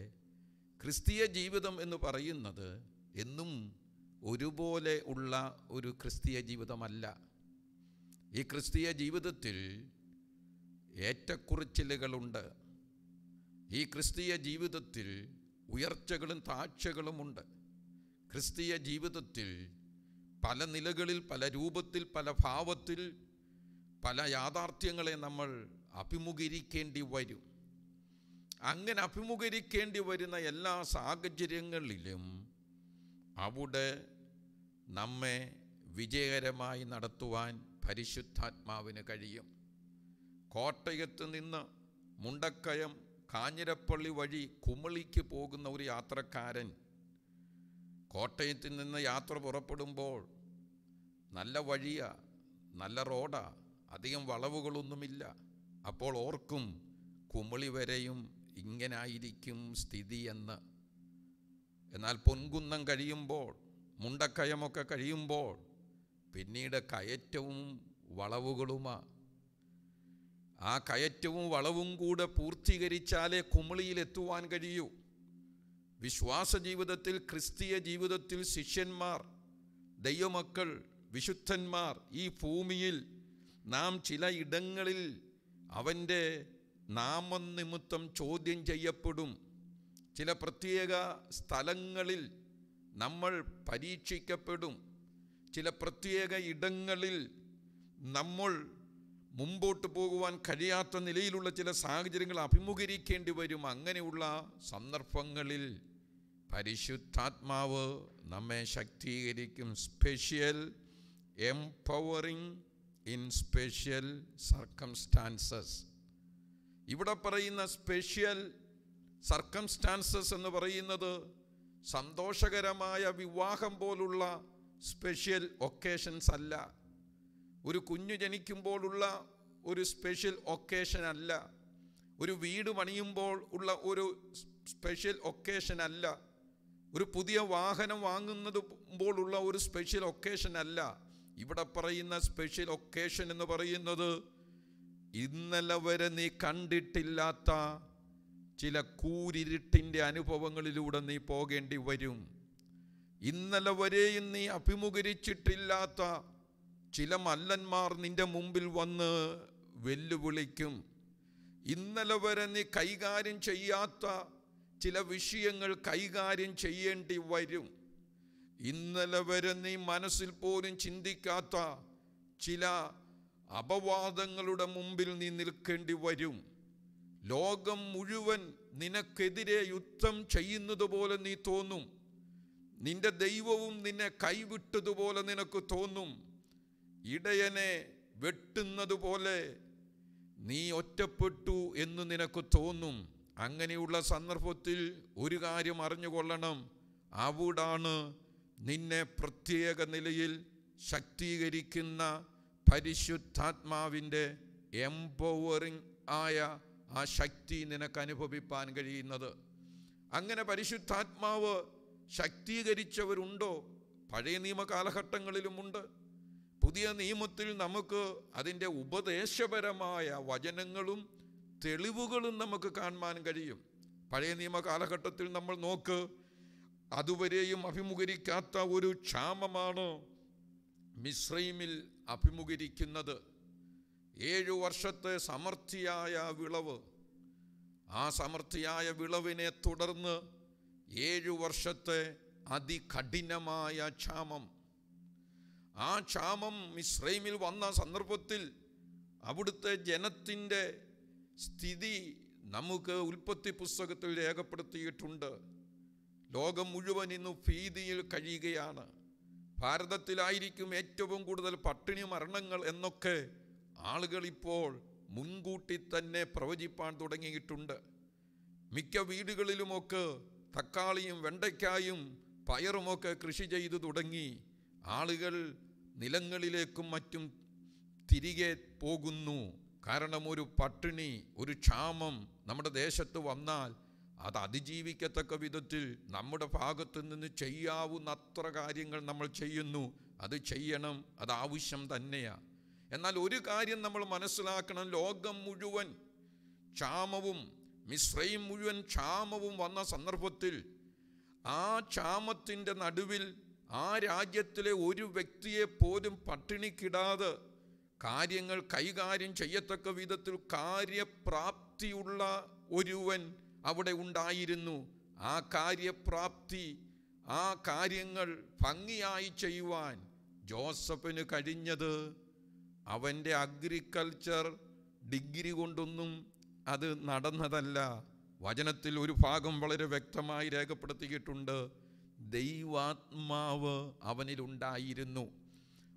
ക്രിസ്തീയ ജീവിതം എന്ന് പറയുന്നത് എന്നും ഒരുപോലെ ഉള്ള ഒരു ക്രിസ്തീയ ജീവിതമല്ല. ഈ ക്രിസ്തീയ ജീവിതത്തിൽ ഏറ്റക്കുറിച്ചിലുകളുണ്ട്. ഈ ക്രിസ്തീയ ജീവിതത്തിൽ ഉയർച്ചകളും താഴ്ചകളുമുണ്ട് ക്രിസ്തീയ ജീവിതത്തിൽ പല നിലകളിൽ പല രൂപത്തിൽ പല ഭാവത്തിൽ പല യാഥാർത്ഥ്യങ്ങളെ നമ്മൾ അഭിമുഖീകരിക്കേണ്ടി വരും. അങ്ങനെ അഭിമുഖീകരിക്കേണ്ടി വരുന്ന എല്ലാ സാഹചര്യങ്ങളിലും അവിടെ നമ്മെ വിജയകരമായി നടത്തുവാൻ പരിശുദ്ധാത്മാവിന് കഴിയും. കോട്ടയത്ത് നിന്ന് മുണ്ടക്കയം കാഞ്ഞിരപ്പള്ളി വഴി കുമളിക്ക് പോകുന്ന ഒരു യാത്രക്കാരൻ കോട്ടയത്തിൽ നിന്ന് യാത്ര പുറപ്പെടുമ്പോൾ നല്ല വഴിയാ നല്ല റോഡാ അധികം വളവുകളൊന്നുമില്ല. അപ്പോൾ ഓർക്കും കുമളി വരെയും ഇങ്ങനായിരിക്കും സ്ഥിതി എന്ന്. എന്നാൽ പൊൻകുന്നം കഴിയുമ്പോൾ മുണ്ടക്കയമൊക്കെ കഴിയുമ്പോൾ പിന്നീട് കയറ്റവും വളവുകളുമാ. ആ കയറ്റവും വളവും കൂടെ പൂർത്തീകരിച്ചാലേ കുമിളിയിലെത്തുവാൻ കഴിയൂ. വിശ്വാസ ജീവിതത്തിൽ ക്രിസ്തീയ ജീവിതത്തിൽ ശിഷ്യന്മാർ ദൈവമക്കൾ വിശുദ്ധന്മാർ ഈ ഭൂമിയിൽ നാം ചില ഇടങ്ങളിൽ അവന്റെ നാമനിമിത്തം ചോദ്യം ചെയ്യപ്പെടും. ചില പ്രത്യേക സ്ഥലങ്ങളിൽ നമ്മൾ പരീക്ഷിക്കപ്പെടും. ചില പ്രത്യേക ഇടങ്ങളിൽ നമ്മൾ മുമ്പോട്ട് പോകുവാൻ കഴിയാത്ത നിലയിലുള്ള ചില സാഹചര്യങ്ങൾ അഭിമുഖീകരിക്കേണ്ടി വരും. അങ്ങനെയുള്ള സന്ദർഭങ്ങളിൽ പരിശുദ്ധാത്മാവ് നമ്മെ ശക്തീകരിക്കും. Special empowering in special circumstances ഇവിടെ പറയുന്ന സ്പെഷ്യൽ സർക്കംസ്റ്റാൻസസ് എന്ന് പറയുന്നത് സന്തോഷകരമായ വിവാഹം പോലുള്ള സ്പെഷ്യൽ ഒക്കേഷൻസ് അല്ല. ഒരു കുഞ്ഞു ജനിക്കുമ്പോഴുള്ള ഒരു സ്പെഷ്യൽ ഒക്കേഷൻ അല്ല. ഒരു വീട് പണിയുമ്പോൾ ഉള്ള ഒരു സ്പെഷ്യൽ ഒക്കേഷൻ അല്ല. ഒരു പുതിയ വാഹനം വാങ്ങുന്നത് പോലുള്ള ഒരു സ്പെഷ്യൽ ഒക്കേഷൻ അല്ല. ഇവിടെ പറയുന്ന സ്പെഷ്യൽ ഒക്കേഷൻ എന്ന് പറയുന്നത് ഇന്നലെ വരെ നീ കണ്ടിട്ടില്ലാത്ത ചില കൂരിരുട്ടിന്റെ അനുഭവങ്ങളിലൂടെ നീ പോകേണ്ടി വരും. ഇന്നലെ വരെയും നീ അഭിമുഖീകരിച്ചിട്ടില്ലാത്ത ചില മല്ലന്മാർ നിന്റെ മുമ്പിൽ വന്ന് വെല്ലുവിളിക്കും. ഇന്നലെ വരെ നീ കൈകാര്യം ചെയ്യാത്ത ചില വിഷയങ്ങൾ കൈകാര്യം ചെയ്യേണ്ടി വരും. ഇന്നലെ വരെ നീ മനസ്സിൽ പോലും ചിന്തിക്കാത്ത ചില അപവാദങ്ങളുടെ മുമ്പിൽ നീ നിൽക്കേണ്ടി വരും. ലോകം മുഴുവൻ നിനക്കെതിരെ യുദ്ധം ചെയ്യുന്നത് പോലെ നീ തോന്നും. നിന്റെ ദൈവവും നിന്നെ കൈവിട്ടതുപോലെ നിനക്ക് തോന്നും. ഇടയനെ വെട്ടുന്നത് പോലെ നീ ഒറ്റപ്പെട്ടു എന്ന് നിനക്ക് തോന്നും. അങ്ങനെയുള്ള സന്ദർഭത്തിൽ ഒരു കാര്യം അറിഞ്ഞുകൊള്ളണം. അവിടാണ് നിന്നെ പ്രത്യേക നിലയിൽ ശക്തീകരിക്കുന്ന പരിശുദ്ധാത്മാവിന്റെ എംപവറിങ് ആയ ആ ശക്തി നിനക്ക് അനുഭവിപ്പാൻ കഴിയുന്നത്. അങ്ങനെ പരിശുദ്ധാത്മാവ് ശക്തീകരിച്ചവരുണ്ടോ? പഴയ നിയമ കാലഘട്ടങ്ങളിലുമുണ്ട് പുതിയ നിയമത്തിൽ നമുക്ക് അതിന്റെ ഉപദേശപരമായ വചനങ്ങളും തെളിവുകളും നമുക്ക് കാണുവാൻ കഴിയും. പഴയ നിയമ കാലഘട്ടത്തിൽ നമ്മൾ നോക്ക് അതുവരെയും അഭിമുഖീകരിക്കാത്ത ഒരു ക്ഷാമമാണ് മിശ്രൈമിൽ അഭിമുഖീകരിക്കുന്നത്. ഏഴു വർഷത്തെ സമർത്ഥിയായ വിളവ്. ആ സമർത്ഥിയായ വിളവിനെ തുടർന്ന് ഏഴു വർഷത്തെ അതികഠിനമായ ക്ഷാമം. ആ ക്ഷാമം മിശ്രൈമിൽ വന്ന സന്ദർഭത്തിൽ അവിടുത്തെ ജനത്തിന്റെ സ്ഥിതി നമുക്ക് ഉൽപ്പത്തി പുസ്തകത്തിൽ രേഖപ്പെടുത്തിയിട്ടുണ്ട്. ലോകം മുഴുവൻ ഇന്ന് ഭീതിയിൽ കഴിയുകയാണ്. ഭാരതത്തിലായിരിക്കും ഏറ്റവും കൂടുതൽ പട്ടിണി മരണങ്ങൾ എന്നൊക്കെ ആളുകൾ ഇപ്പോൾ മുൻകൂട്ടി തന്നെ പ്രവചിപ്പാൻ തുടങ്ങിയിട്ടുണ്ട്. മിക്ക വീടുകളിലുമൊക്കെ തക്കാളിയും വെണ്ടയ്ക്കായും പയറുമൊക്കെ കൃഷി ചെയ്തു തുടങ്ങി. ആളുകൾ നിലങ്ങളിലേക്കും മറ്റും തിരികെ പോകുന്നു. കാരണം ഒരു പട്ടിണി ഒരു ക്ഷാമം നമ്മുടെ ദേശത്ത് വന്നാൽ അത് അതിജീവിക്കത്തക്ക വിധത്തിൽ നമ്മുടെ ഭാഗത്തു നിന്ന് ചെയ്യാവുന്ന അത്ര കാര്യങ്ങൾ നമ്മൾ ചെയ്യുന്നു. അത് ചെയ്യണം അത് ആവശ്യം തന്നെയാണ് എന്നാൽ ഒരു കാര്യം നമ്മൾ മനസ്സിലാക്കണം ലോകം മുഴുവൻ ക്ഷാമവും മിശ്രയും മുഴുവൻ ക്ഷാമവും വന്ന സന്ദർഭത്തിൽ ആ ക്ഷാമത്തിന്റെ നടുവിൽ ആ രാജ്യത്തിലെ ഒരു വ്യക്തിയെ പോലും പട്ടിണിക്കിടാതെ കാര്യങ്ങൾ കൈകാര്യം ചെയ്യത്തക്ക വിധത്തിൽ കാര്യപ്രാപ്തിയുള്ള ഒരുവൻ അവിടെ ഉണ്ടായിരുന്നു. ആ കാര്യപ്രാപ്തി ആ കാര്യങ്ങൾ ഭംഗിയായി ചെയ്യുവാൻ ജോസഫിന് കഴിഞ്ഞത് അവന്റെ അഗ്രികൾച്ചർ ഡിഗ്രി കൊണ്ടൊന്നും അത് നടന്നതല്ല. വചനത്തിൽ ഒരു ഭാഗം വളരെ വ്യക്തമായി രേഖപ്പെടുത്തിയിട്ടുണ്ട്. ദൈവാത്മാവ് അവനിലുണ്ടായിരുന്നു.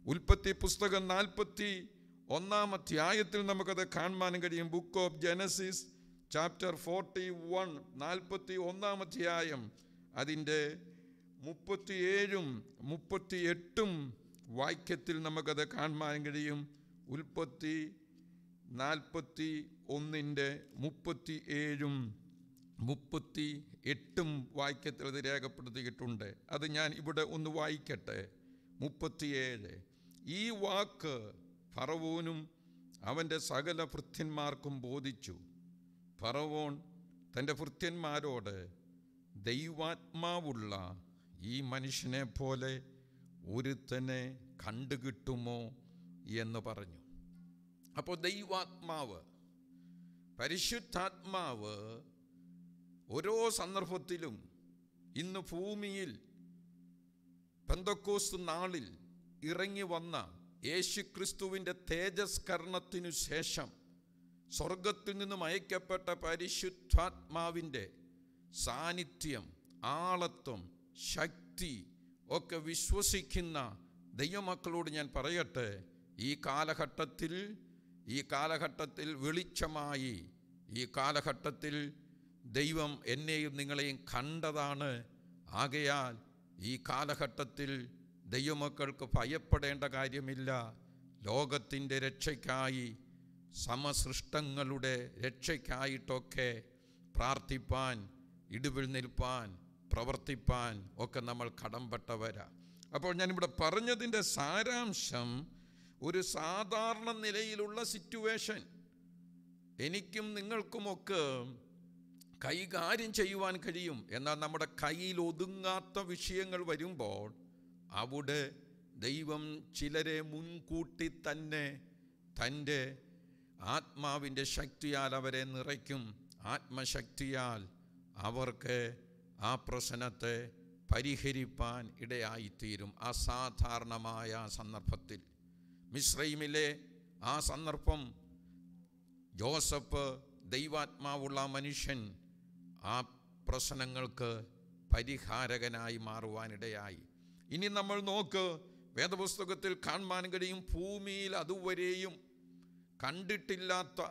ഉൽപ്പത്തി പുസ്തകം നാൽപ്പത്തി ഒന്നാം അധ്യായത്തിൽ നമുക്കത് കാണുവാനും കഴിയും. Book of Genesis chapter forty one നാൽപ്പത്തി ഒന്നാം അധ്യായം. അതിന്റെ മുപ്പത്തിയേഴും മുപ്പത്തി എട്ടും വാക്യത്തിൽ നമുക്കത് കാണുവാനും കഴിയും. ഉൽപ്പത്തി നാൽപ്പത്തി ഒന്നിന്റെ മുപ്പത്തി ഏഴും മുപ്പത്തി എട്ടും വാക്യത്തിൽ അത് രേഖപ്പെടുത്തിയിട്ടുണ്ട്. അത് ഞാൻ ഇവിടെ ഒന്ന് വായിക്കട്ടെ. മുപ്പത്തിയേഴ്. ഈ വാക്ക് ഫറവോനും അവന്റെ സകല ഭൃത്യന്മാർക്കും ബോധിച്ചു. ഫറവോൺ തന്റെ ഭൃത്യന്മാരോട് ദൈവാത്മാവുള്ള ഈ മനുഷ്യനെ പോലെ ഒരുത്തനെ കണ്ടുകിട്ടുമോ എന്ന് പറഞ്ഞു. അപ്പോൾ ദൈവാത്മാവ് പരിശുദ്ധാത്മാവ് ഓരോ സന്ദർഭത്തിലും ഇന്ന് ഭൂമിയിൽ പെന്തക്കോസ് നാളിൽ ഇറങ്ങി വന്ന യേശുക്രിസ്തുവിന്റെ തേജസ്കരണത്തിനു ശേഷം സ്വർഗത്തിൽ നിന്നും അയക്കപ്പെട്ട പരിശുദ്ധാത്മാവിന്റെ സാന്നിധ്യം ആളത്വം ശക്തി ഒക്കെ വിശ്വസിക്കുന്ന ദൈവമക്കളോട് ഞാൻ പറയട്ടെ ഈ കാലഘട്ടത്തിൽ ഈ കാലഘട്ടത്തിൽ വെളിച്ചമായി ഈ കാലഘട്ടത്തിൽ ദൈവം എന്നെയും നിങ്ങളെയും കണ്ടതാണ്. ആകയാൽ ഈ കാലഘട്ടത്തിൽ ദൈവമക്കൾക്ക് ഭയപ്പെടേണ്ട കാര്യമില്ല. ലോകത്തിന്റെ രക്ഷയ്ക്കായി സമസൃഷ്ടങ്ങളുടെ രക്ഷയ്ക്കായിട്ടൊക്കെ പ്രാർത്ഥിപ്പാൻ ഇടിവിൽ നിൽപ്പാൻ പ്രവർത്തിപ്പാൻ ഒക്കെ നമ്മൾ കടംപെട്ടവരാ അപ്പോൾ ഞാനിവിടെ പറഞ്ഞതിന്റെ സാരാംശം ഒരു സാധാരണ നിലയിലുള്ള സിറ്റുവേഷൻ എനിക്കും നിങ്ങൾക്കുമൊക്കെ കൈകാര്യം ചെയ്യുവാൻ കഴിയും. എന്നാൽ നമ്മുടെ കയ്യിൽ ഒതുങ്ങാത്ത വിഷയങ്ങൾ വരുമ്പോൾ അവിടെ ദൈവം ചിലരെ മുൻകൂട്ടി തന്നെ തന്റെ ആത്മാവിന്റെ ശക്തിയാൽ അവരെ നിറയ്ക്കും. ആത്മശക്തിയാൽ അവർക്ക് ആ പ്രശ്നത്തെ പരിഹരിപ്പാൻ ഇടയായിത്തീരും. അസാധാരണമായ സന്ദർഭത്തിൽ. മിശ്രൈമിലെ ആ സന്ദർഭം ജോസഫ് ദൈവാത്മാവുള്ള മനുഷ്യൻ ആ പ്രശ്നങ്ങൾക്ക് പരിഹാരകനായി മാറുവാനിടയായി. ഇനി നമ്മൾ നോക്ക് വേദപുസ്തകത്തിൽ കാണുവാൻ കഴിയും ഭൂമിയിൽ അതുവരെയും കണ്ടിട്ടില്ലാത്ത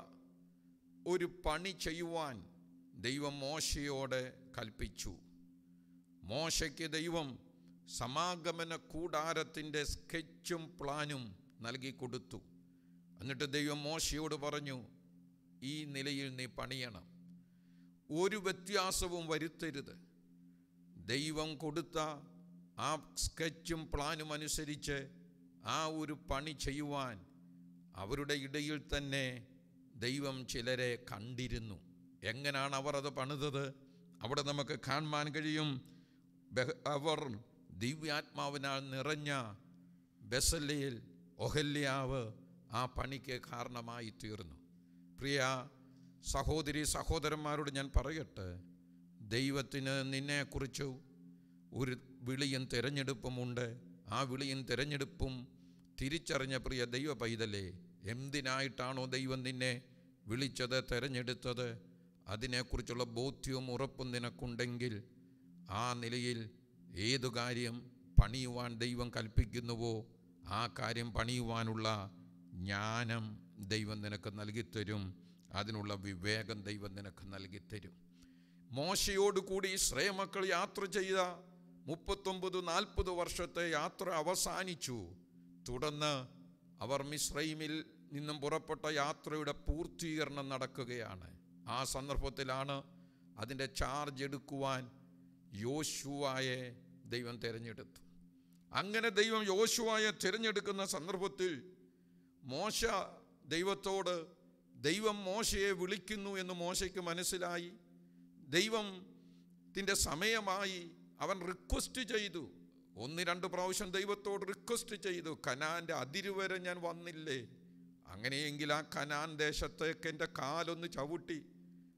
ഒരു പണി ചെയ്യുവാൻ ദൈവം മോശയോട് കൽപ്പിച്ചു. മോശയ്ക്ക് ദൈവം സമാഗമന കൂടാരത്തിന്റെ സ്കെച്ചും പ്ലാനും നൽകി കൊടുത്തു. എന്നിട്ട് ദൈവം മോശയോട് പറഞ്ഞു ഈ നിലയിൽ നീ പണിയണം. ഒരു വ്യത്യാസവും വരുത്തരുത്. ദൈവം കൊടുത്ത ആ സ്കെച്ചും പ്ലാനും അനുസരിച്ച് ആ ഒരു പണി ചെയ്യുവാൻ അവരുടെ ഇടയിൽ തന്നെ ദൈവം ചിലരെ കണ്ടിരുന്നു. എങ്ങനെയാണ് അവർ അത് പണിതത്? അവിടെ നമുക്ക് കാണുവാൻ കഴിയും. അവർ ദിവ്യാത്മാവിനാൽ നിറഞ്ഞ ബസല്ലയിൽ ഒഹല്യാവ് ആ പണിക്ക് കാരണമായി തീർന്നു. പ്രിയ സഹോദരി സഹോദരന്മാരോട് ഞാൻ പറയട്ടെ ദൈവത്തിന് നിന്നെക്കുറിച്ച് ഒരു വിളിയും തിരഞ്ഞെടുപ്പുമുണ്ട്. ആ വിളിയും തിരഞ്ഞെടുപ്പും തിരിച്ചറിഞ്ഞ പ്രിയ ദൈവ പൈതലേ എന്തിനായിട്ടാണോ ദൈവം നിന്നെ വിളിച്ചത് തിരഞ്ഞെടുത്തത്? അതിനെക്കുറിച്ചുള്ള ബോധ്യവും ഉറപ്പും നിനക്കുണ്ടെങ്കിൽ ആ നിലയിൽ ഏതു കാര്യം പണിയുവാൻ ദൈവം കൽപ്പിക്കുന്നുവോ ആ കാര്യം പണിയുവാനുള്ള ജ്ഞാനം ദൈവം നിനക്ക് നൽകിത്തരും. അതിനുള്ള വിവേകം ദൈവം നിനക്ക് നൽകി മോശയോട് കൂടി ശ്രേയമക്കൾ യാത്ര ചെയ്ത മുപ്പത്തൊമ്പത് നാൽപ്പത് വർഷത്തെ യാത്ര അവസാനിച്ചു. തുടർന്ന് അവർ മിശ്രൈമിൽ നിന്നും പുറപ്പെട്ട യാത്രയുടെ പൂർത്തീകരണം നടക്കുകയാണ്. ആ സന്ദർഭത്തിലാണ് അതിന്റെ ചാർജ് എടുക്കുവാൻ യോശുവായെ ദൈവം തിരഞ്ഞെടുത്തു. അങ്ങനെ ദൈവം യോശുവായെ തിരഞ്ഞെടുക്കുന്ന സന്ദർഭത്തിൽ മോശ ദൈവത്തോട് ദൈവം മോശയെ വിളിക്കുന്നു എന്ന് മോശയ്ക്ക് മനസ്സിലായി. ദൈവത്തിന്റെ സമയമായി അവൻ റിക്വസ്റ്റ് ചെയ്തു. ഒന്ന് രണ്ട് പ്രാവശ്യം ദൈവത്തോട് റിക്വസ്റ്റ് ചെയ്തു. കനാന്റെ അതിരുവരെ ഞാൻ വന്നില്ലേ? അങ്ങനെയെങ്കിൽ ആ കനാൻ ദേശത്തേക്ക് എന്റെ കാലൊന്ന് ചവിട്ടി.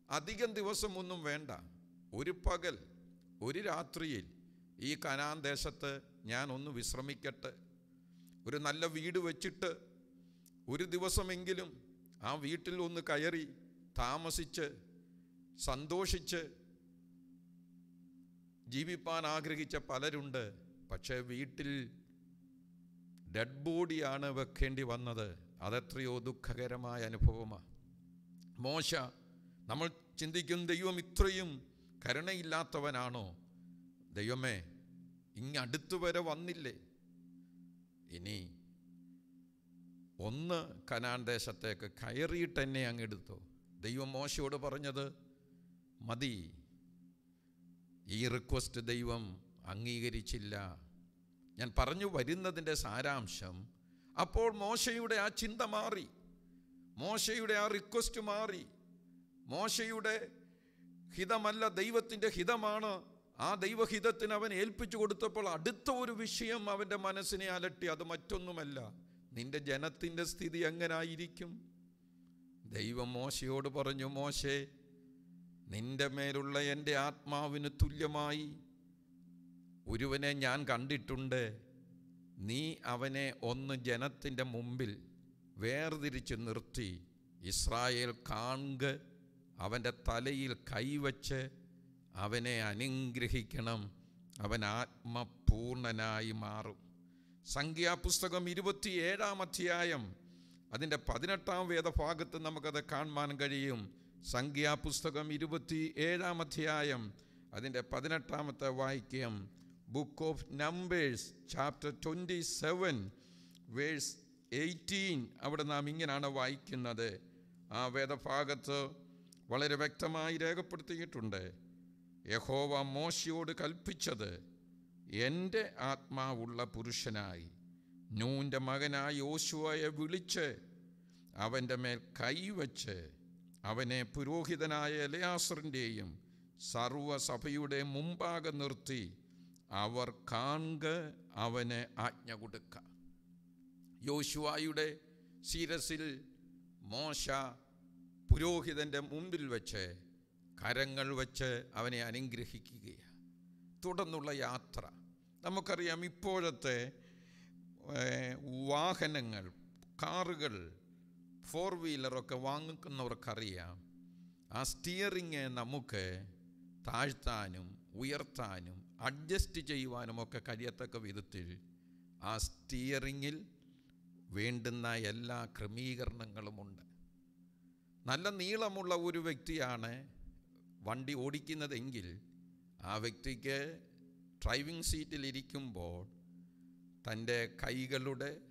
അധികം ദിവസം ഒന്നും വേണ്ട. ഒരു പകൽ ഒരു രാത്രിയിൽ ഈ കനാൻ ദേശത്ത് ഞാൻ ഒന്ന് വിശ്രമിക്കട്ടെ. ഒരു നല്ല വീട് വെച്ചിട്ട് ഒരു ദിവസമെങ്കിലും ആ വീട്ടിൽ ഒന്ന് കയറി താമസിച്ച് സന്തോഷിച്ച് ജീവിപ്പാൻ ആഗ്രഹിച്ച പലരുണ്ട്. പക്ഷേ വീട്ടിൽ ഡെഡ് ബോഡിയാണ് വെക്കേണ്ടി വന്നത്. അതെത്രയോ ദുഃഖകരമായ അനുഭവമാണ് മോശ നമ്മൾ ചിന്തിക്കും ദൈവം ഇത്രയും കരുണയില്ലാത്തവനാണോ? ദൈവമേ ഇങ്ങടുത്തു വരെ വന്നില്ലേ? ഇനി ഒന്ന് കനാൻ ദേശത്തേക്ക് കയറിയിട്ട് എന്നെ അങ്ങ് എടുത്തു. ദൈവം മോശയോട് പറഞ്ഞത് മതി. ഈ റിക്വസ്റ്റ് ദൈവം അംഗീകരിച്ചില്ല. ഞാൻ പറഞ്ഞു വരുന്നതിന്റെ സാരാംശം. അപ്പോൾ മോശയുടെ ആ ചിന്ത മാറി. മോശയുടെ ആ റിക്വസ്റ്റ് മാറി. മോശയുടെ ഹിതമല്ല ദൈവത്തിന്റെ ഹിതമാണ്. ആ ദൈവഹിതത്തിന് അവൻ ഏൽപ്പിച്ചു കൊടുത്തപ്പോൾ അടുത്ത ഒരു വിഷയം അവന്റെ മനസ്സിനെ അലട്ടി അത് മറ്റൊന്നുമല്ല. നിന്റെ ജനത്തിന്റെ സ്ഥിതി എങ്ങനായിരിക്കും? ദൈവം മോശയോട് പറഞ്ഞു മോശേ നിന്റെ മേലുള്ള എന്റെ ആത്മാവിന് തുല്യമായി ഒരുവനെ ഞാൻ കണ്ടിട്ടുണ്ട്. നീ അവനെ ഒന്ന് ജനത്തിന്റെ മുമ്പിൽ വേർതിരിച്ച് നിർത്തി. ഇസ്രായേൽ കാണുക അവന്റെ തലയിൽ കൈവച്ച് അവനെ അനുഗ്രഹിക്കണം. അവൻ ആത്മപൂർണനായി മാറും. സംഖ്യാപുസ്തകം ഇരുപത്തിയേഴാം അധ്യായം. അതിന്റെ പതിനെട്ടാം വേദഭാഗത്ത് നമുക്കത് കാണുവാൻ കഴിയും. സംഖ്യാപുസ്തകം ഇരുപത്തി ഏഴാം അധ്യായം. അതിന്റെ പതിനെട്ടാമത്തെ വാക്യം. Book of Numbers chapter twenty seven verse eighteen അവിടെ നാം ഇങ്ങനെയാണ് വായിക്കുന്നത്. ആ വേദഭാഗത്ത് വളരെ വ്യക്തമായി രേഖപ്പെടുത്തിയിട്ടുണ്ട്. യഹോവ മോശയോട് കൽപ്പിച്ചത് എന്റെ ആത്മാവുള്ള പുരുഷനായി നൂന്റെ മകനായ യോശുവയെ വിളിച്ച് അവന്റെ മേൽ കൈവച്ച് അവനെ പുരോഹിതനായ എലയാസറിന്റെയും സർവസഭയുടെ മുമ്പാകെ നിർത്തി അവർ കാണുക അവന് ആജ്ഞ കൊടുക്ക. യോശുവായുടെ ശിരസിൽ മോശ പുരോഹിതന്റെ മുമ്പിൽ വച്ച് കരങ്ങൾ വച്ച് അവനെ അനുഗ്രഹിക്കുകയാണ്. തുടർന്നുള്ള യാത്ര. നമുക്കറിയാം ഇപ്പോഴത്തെ വാഹനങ്ങൾ കാറുകൾ ഫോർ വീലറൊക്കെ വാങ്ങിക്കുന്നവർക്കറിയാം ആ സ്റ്റിയറിങ് നമുക്ക് താഴ്ത്താനും ഉയർത്താനും അഡ്ജസ്റ്റ് ചെയ്യുവാനും ഒക്കെ കഴിയത്തക്ക വിധത്തിൽ ആ സ്റ്റിയറിങ്ങിൽ വേണ്ടുന്ന എല്ലാ ക്രമീകരണങ്ങളുമുണ്ട്. നല്ല നീളമുള്ള ഒരു വ്യക്തിയാണ് വണ്ടി ഓടിക്കുന്നതെങ്കിൽ ആ വ്യക്തിക്ക് ഡ്രൈവിംഗ് സീറ്റിൽ ഇരിക്കുമ്പോൾ തന്റെ കൈകളുടെ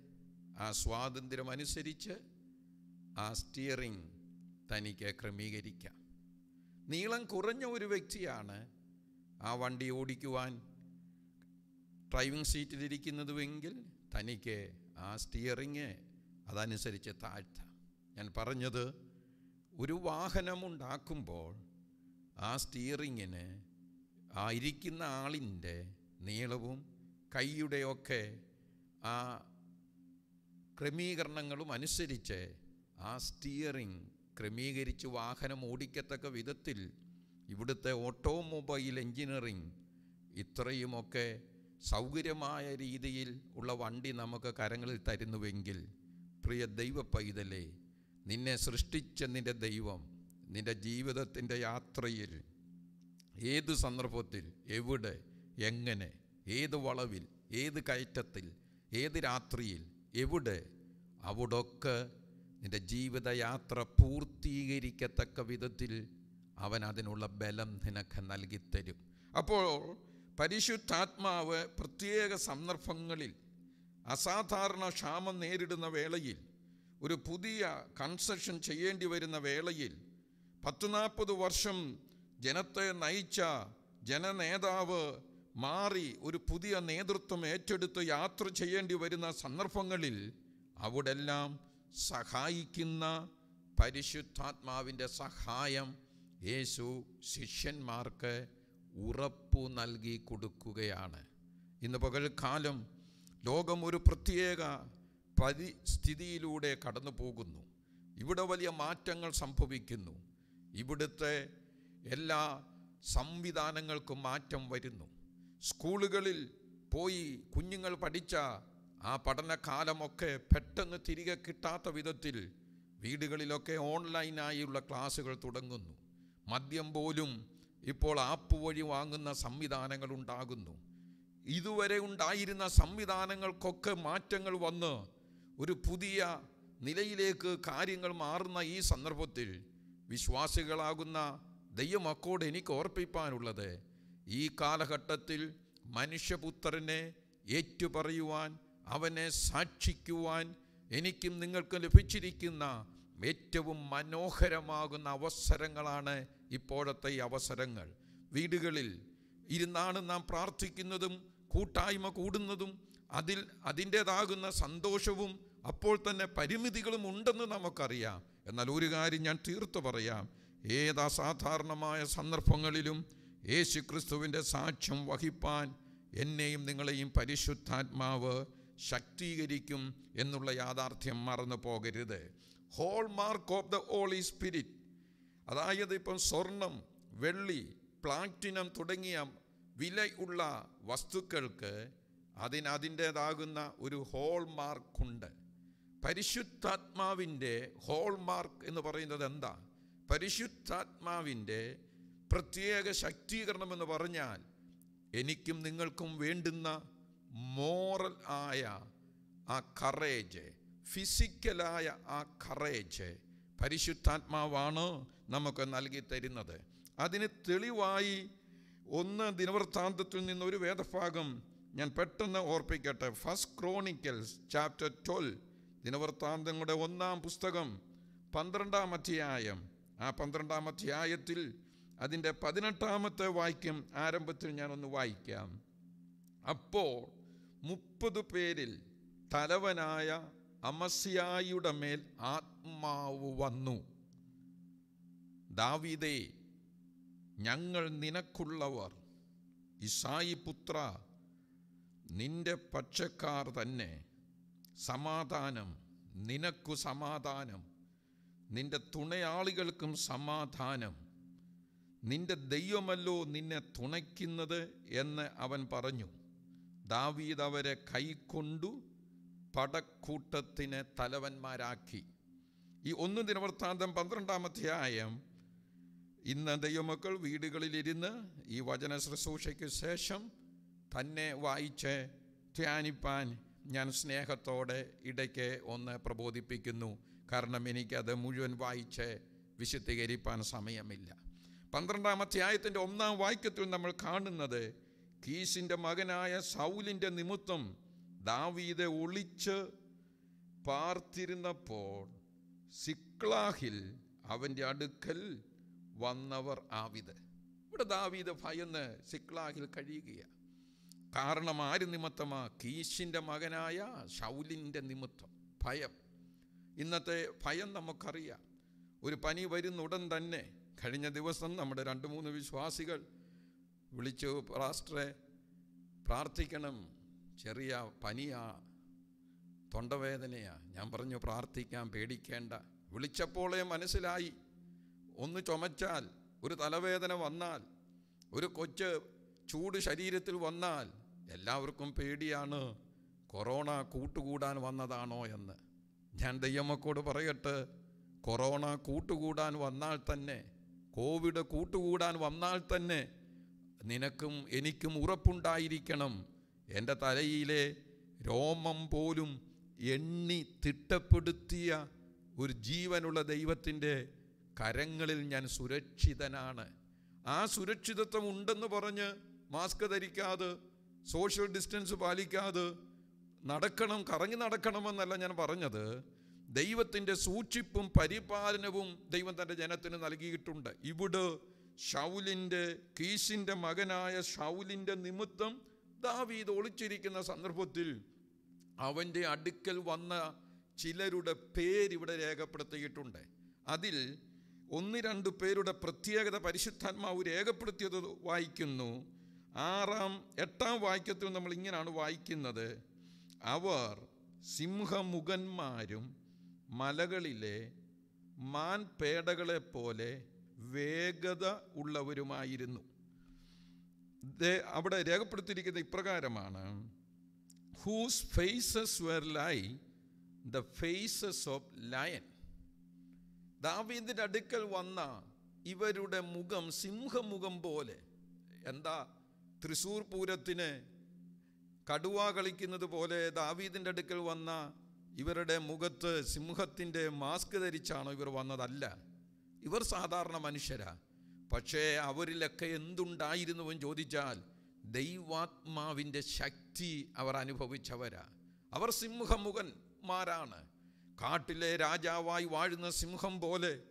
ആ സ്വാതന്ത്ര്യം അനുസരിച്ച് ആ സ്റ്റിയറിംഗ് തനിക്ക് ക്രമീകരിക്കാം. നീളം കുറഞ്ഞ ഒരു വ്യക്തിയാണ് ആ വണ്ടി ഓടിക്കുവാൻ ഡ്രൈവിംഗ് സീറ്റിലിരിക്കുന്നതുവെങ്കിൽ തനിക്ക് ആ സ്റ്റിയറിങ് അതനുസരിച്ച് താഴ്ത്താം. ഞാൻ പറഞ്ഞത് ഒരു വാഹനമുണ്ടാക്കുമ്പോൾ ആ സ്റ്റിയറിങ്ങിന് ആ ഇരിക്കുന്ന ആളിന്റെ നീളവും കൈയുടെയൊക്കെ ആ ക്രമീകരണങ്ങളും അനുസരിച്ച് ആ സ്റ്റിയറിംഗ് ക്രമീകരിച്ച് വാഹനം ഓടിക്കത്തക്ക വിധത്തിൽ ഇവിടുത്തെ ഓട്ടോമൊബൈൽ എൻജിനീയറിംഗ് ഇത്രയുമൊക്കെ സൗകര്യമായ രീതിയിൽ ഉള്ള വണ്ടി നമുക്ക് കരങ്ങളിൽ തരുന്നുവെങ്കിൽ പ്രിയ ദൈവ പൈതലേ നിന്നെ സൃഷ്ടിച്ച നിന്റെ ദൈവം നിന്റെ ജീവിതത്തിന്റെ യാത്രയിൽ ഏത് സന്ദർഭത്തിൽ എവിടെ എങ്ങനെ ഏത് വളവിൽ ഏത് കയറ്റത്തിൽ ഏത് രാത്രിയിൽ എവിടെ അവിടൊക്കെ നിന്റെ ജീവിതയാത്ര പൂർത്തീകരിക്കത്തക്ക വിധത്തിൽ അവൻ അതിനുള്ള ബലം നിനക്ക് നൽകിത്തരും. അപ്പോൾ പരിശുദ്ധാത്മാവ് പ്രത്യേക സന്ദർഭങ്ങളിൽ അസാധാരണ ക്ഷാമം നേരിടുന്ന വേളയിൽ ഒരു പുതിയ കൺസെഷൻ ചെയ്യേണ്ടി വരുന്ന വേളയിൽ പത്ത് നാൽപ്പത് വർഷം ജനത്തെ നയിച്ച ജനനേതാവ് മാറി ഒരു പുതിയ നേതൃത്വം ഏറ്റെടുത്ത് യാത്ര ചെയ്യേണ്ടി വരുന്ന സന്ദർഭങ്ങളിൽ അവിടെല്ലാം സഹായിക്കുന്ന പരിശുദ്ധാത്മാവിന്റെ സഹായം യേശു ശിഷ്യന്മാർക്ക് ഉറപ്പു നൽകി കൊടുക്കുകയാണ്. ഇന്ന് പകൽക്കാലം ലോകം ഒരു പ്രത്യേക പരിസ്ഥിതിയിലൂടെ കടന്നു പോകുന്നു ഇവിടെ വലിയ മാറ്റങ്ങൾ സംഭവിക്കുന്നു. ഇവിടുത്തെ എല്ലാ സംവിധാനങ്ങൾക്കും മാറ്റം വരുന്നു. സ്കൂളുകളിൽ പോയി കുഞ്ഞുങ്ങൾ പഠിച്ച ആ പഠനകാലമൊക്കെ പെട്ടെന്ന് തിരികെ കിട്ടാത്ത വിധത്തിൽ വീടുകളിലൊക്കെ ഓൺലൈനായുള്ള ക്ലാസ്സുകൾ തുടങ്ങുന്നു. മദ്യം പോലും ഇപ്പോൾ ആപ്പ് വഴി വാങ്ങുന്ന സംവിധാനങ്ങൾ ഉണ്ടാകുന്നു. ഇതുവരെ ഉണ്ടായിരുന്ന സംവിധാനങ്ങൾക്കൊക്കെ മാറ്റങ്ങൾ വന്ന് ഒരു പുതിയ നിലയിലേക്ക് കാര്യങ്ങൾ മാറുന്ന ഈ സന്ദർഭത്തിൽ വിശ്വാസികളാകുന്ന ദൈവമക്കോട് എനിക്ക് ഓർപ്പിപ്പാനുള്ളത് ഈ കാലഘട്ടത്തിൽ മനുഷ്യപുത്രനെ ഏറ്റുപറയുവാൻ അവനെ സാക്ഷിക്കുവാൻ എനിക്കും നിങ്ങൾക്കും ലഭിച്ചിരിക്കുന്ന ഏറ്റവും മനോഹരമാകുന്ന അവസരങ്ങളാണ് ഇപ്പോഴത്തെ ഈ അവസരങ്ങൾ. വീടുകളിൽ ഇരുന്നാണ് നാം പ്രാർത്ഥിക്കുന്നതും കൂട്ടായ്മ കൂടുന്നതും അതിൽ അതിന്റേതാകുന്ന സന്തോഷവും അപ്പോൾ തന്നെ പരിമിതികളും ഉണ്ടെന്ന് നമുക്കറിയാം. എന്നാൽ ഒരു കാര്യം ഞാൻ തീർത്തു പറയാം. ഏത് അസാധാരണമായ സന്ദർഭങ്ങളിലും യേശു ക്രിസ്തുവിന്റെ സാക്ഷ്യം വഹിപ്പാൻ എന്നെയും നിങ്ങളെയും പരിശുദ്ധാത്മാവ് ശക്തീകരിക്കും എന്നുള്ള യാഥാർത്ഥ്യം മറന്നു പോകരുത്. Hallmark of the Holy Spirit അതായത് ഇപ്പം സ്വർണം വെള്ളി പ്ലാറ്റിനം തുടങ്ങിയ വിലയുള്ള വസ്തുക്കൾക്ക് അതിന് അതിന്റേതാകുന്ന ഒരു ഹോൾ മാർക്കുണ്ട് പരിശുദ്ധാത്മാവിന്റെ ഹോൾ മാർക്ക് എന്ന് പറയുന്നത് എന്താ? പരിശുദ്ധാത്മാവിന്റെ പ്രത്യേക ശക്തീകരണം എന്ന് പറഞ്ഞാൽ എനിക്കും നിങ്ങൾക്കും വേണ്ടുന്ന മോറൽ ആയ ആ കറേജ് ഫിസിക്കലായ ആ കറേജ് പരിശുദ്ധാത്മാവാണ് നമുക്ക് നൽകി തരുന്നത്. അതിന് തെളിവായി ഒന്ന് ദിനവൃത്താന്തത്തിൽ നിന്ന് ഒരു വേദഭാഗം ഞാൻ പെട്ടെന്ന് ഓർപ്പിക്കട്ടെ. ഫസ്റ്റ് ക്രോണിക്കൽസ് ചാപ്റ്റർ ട്വൽവ് ദിനവൃത്താന്തങ്ങളുടെ ഒന്നാം പുസ്തകം പന്ത്രണ്ടാം അധ്യായം. ആ പന്ത്രണ്ടാം അധ്യായത്തിൽ അതിന്റെ പതിനെട്ടാമത്തെ വാക്യം ആരംഭത്തിൽ ഞാനൊന്ന് വായിക്കാം. അപ്പോൾ മുപ്പത് പേരിൽ തലവനായ അമസ്യായുടെ മേൽ ആത്മാവ് വന്നു. ദാവിദേ ഞങ്ങൾ നിനക്കുള്ളവർ ഇസായി പുത്ര നിന്റെ പക്ഷക്കാർ തന്നെ. സമാധാനം നിനക്കു സമാധാനം. നിന്റെ തുണയാളികൾക്കും സമാധാനം. നിന്റെ ദൈവമല്ലോ നിന്നെ തുണയ്ക്കുന്നത് എന്ന് അവൻ പറഞ്ഞു. ദാവീദ് അവരെ കൈക്കൊണ്ടു പടക്കൂട്ടത്തിന് തലവന്മാരാക്കി. ഈ ഒന്ന് ദിനവൃത്താന്തം പന്ത്രണ്ടാമധ്യായം. ഇന്ന് ദൈവമക്കൾ വീടുകളിലിരുന്ന് ഈ വചന ശുശ്രൂഷയ്ക്ക് ശേഷം തന്നെ വായിച്ച് ധ്യാനിപ്പാൻ ഞാൻ സ്നേഹത്തോടെ ഇടയ്ക്ക് ഒന്ന് പ്രബോധിപ്പിക്കുന്നു. കാരണം എനിക്കത് മുഴുവൻ വായിച്ച് വിശുദ്ധീകരിപ്പാൻ സമയമില്ല. പന്ത്രണ്ടാം അധ്യായത്തിന്റെ ഒന്നാം വാക്യത്തിൽ നമ്മൾ കാണുന്നത് കീശിന്റെ മകനായ സൗലിന്റെ നിമിത്തം ദാവീദെ ഒളിച്ച് പാർത്തിരുന്നപ്പോൾ സിക്ലാഹിൽ അവന്റെ അടുക്കൽ വന്നവർ ആവിത്. ഇവിടെ ദാവീദ് ഭയന്ന് സിക്ലാഹിൽ കഴിയുകയാണ്. കാരണം ആര് നിമിത്തമാ? കീശിന്റെ മകനായ ഷൗലിന്റെ നിമിത്തം. ഭയം. ഇന്നത്തെ ഭയം നമുക്കറിയാം. ഒരു പനി വരുന്ന ഉടൻ തന്നെ കഴിഞ്ഞ ദിവസം നമ്മുടെ രണ്ട് മൂന്ന് വിശ്വാസികൾ വിളിച്ചു പാസ്റ്ററെ പ്രാർത്ഥിക്കണം. ചെറിയ പനിയാ തൊണ്ടവേദനയാ. ഞാൻ പറഞ്ഞു പ്രാർത്ഥിക്കാൻ പേടിക്കേണ്ട. വിളിച്ചപ്പോളേ മനസ്സിലായി. ഒന്ന് ചുമച്ചാൽ ഒരു തലവേദന വന്നാൽ ഒരു കൊച്ച് ചൂട് ശരീരത്തിൽ വന്നാൽ എല്ലാവർക്കും പേടിയാണ്. കൊറോണ കൂട്ടുകൂടാൻ വന്നതാണോ എന്ന്. ഞാൻ ദയ്യമ്മക്കോട് പറയട്ടെ കൊറോണ കൂട്ടുകൂടാൻ വന്നാൽ തന്നെ കോവിഡ് കൂട്ടുകൂടാൻ വന്നാൽ തന്നെ നിനക്കും എനിക്കും ഉറപ്പുണ്ടായിരിക്കണം. എന്റെ തലയിലെ രോമം പോലും എണ്ണി തിട്ടപ്പെടുത്തിയ ഒരു ജീവനുള്ള ദൈവത്തിന്റെ കരങ്ങളിൽ ഞാൻ സുരക്ഷിതനാണ്. ആ സുരക്ഷിതത്വം ഉണ്ടെന്ന് പറഞ്ഞ് മാസ്ക് ധരിക്കാതെ സോഷ്യൽ ഡിസ്റ്റൻസ് പാലിക്കാതെ നടക്കണം കറങ്ങി നടക്കണമെന്നല്ല ഞാൻ പറഞ്ഞത്. ദൈവത്തിന്റെ സൂക്ഷിപ്പും പരിപാലനവും ദൈവം തന്റെ ജനത്തിന് നൽകിയിട്ടുണ്ട്. ഇവിടെ ഷൗലിന്റെ കീശിന്റെ മകനായ ഷൗലിന്റെ നിമിത്തം ദാവീദ് ഒളിച്ചിരിക്കുന്ന സന്ദർഭത്തിൽ അവന്റെ അടുക്കൽ വന്ന ചിലരുടെ പേരിവിടെ രേഖപ്പെടുത്തിയിട്ടുണ്ട്. അതിൽ ഒന്ന് രണ്ട് പേരുടെ പ്രത്യേകത പരിശുദ്ധാത്മാവ് രേഖപ്പെടുത്തിയത് വായിക്കുന്നു. ആറാം എട്ടാം വാക്യത്തിൽ നമ്മൾ ഇങ്ങനെയാണ് വായിക്കുന്നത്. അവർ സിംഹമുഖന്മാരും മലകളിലെ മാൻപേടകളെ പോലെ വേഗത ഉള്ളവരുമായിരുന്നു. അവിടെ രേഖപ്പെടുത്തിയിരിക്കുന്ന ഇപ്രകാരമാണ് whose faces were like the faces of lion ദാവീദിന്റെ അടുക്കൽ വന്ന ഇവരുടെ മുഖം സിംഹമുഖം പോലെ. എന്താ? തൃശൂർ പൂരത്തിന് കടുവ കളിക്കുന്നത് പോലെ ദാവീദിന്റെ അടുക്കൽ വന്ന ഇവരുടെ മുഖത്ത് സിംഹത്തിന്റെ മാസ്ക് ധരിച്ചാണോ ഇവർ വന്നതല്ല. ഇവർ സാധാരണ മനുഷ്യരാ. പക്ഷേ അവരിലൊക്കെ എന്തുണ്ടായിരുന്നുവെന്ന് ചോദിച്ചാൽ ദൈവാത്മാവിന്റെ ശക്തി അവർ അനുഭവിച്ചവരാ. അവർ സിംഹമുഖന്മാരാണ്. കാട്ടിലെ രാജാവായി വാഴുന്ന സിംഹം പോലെ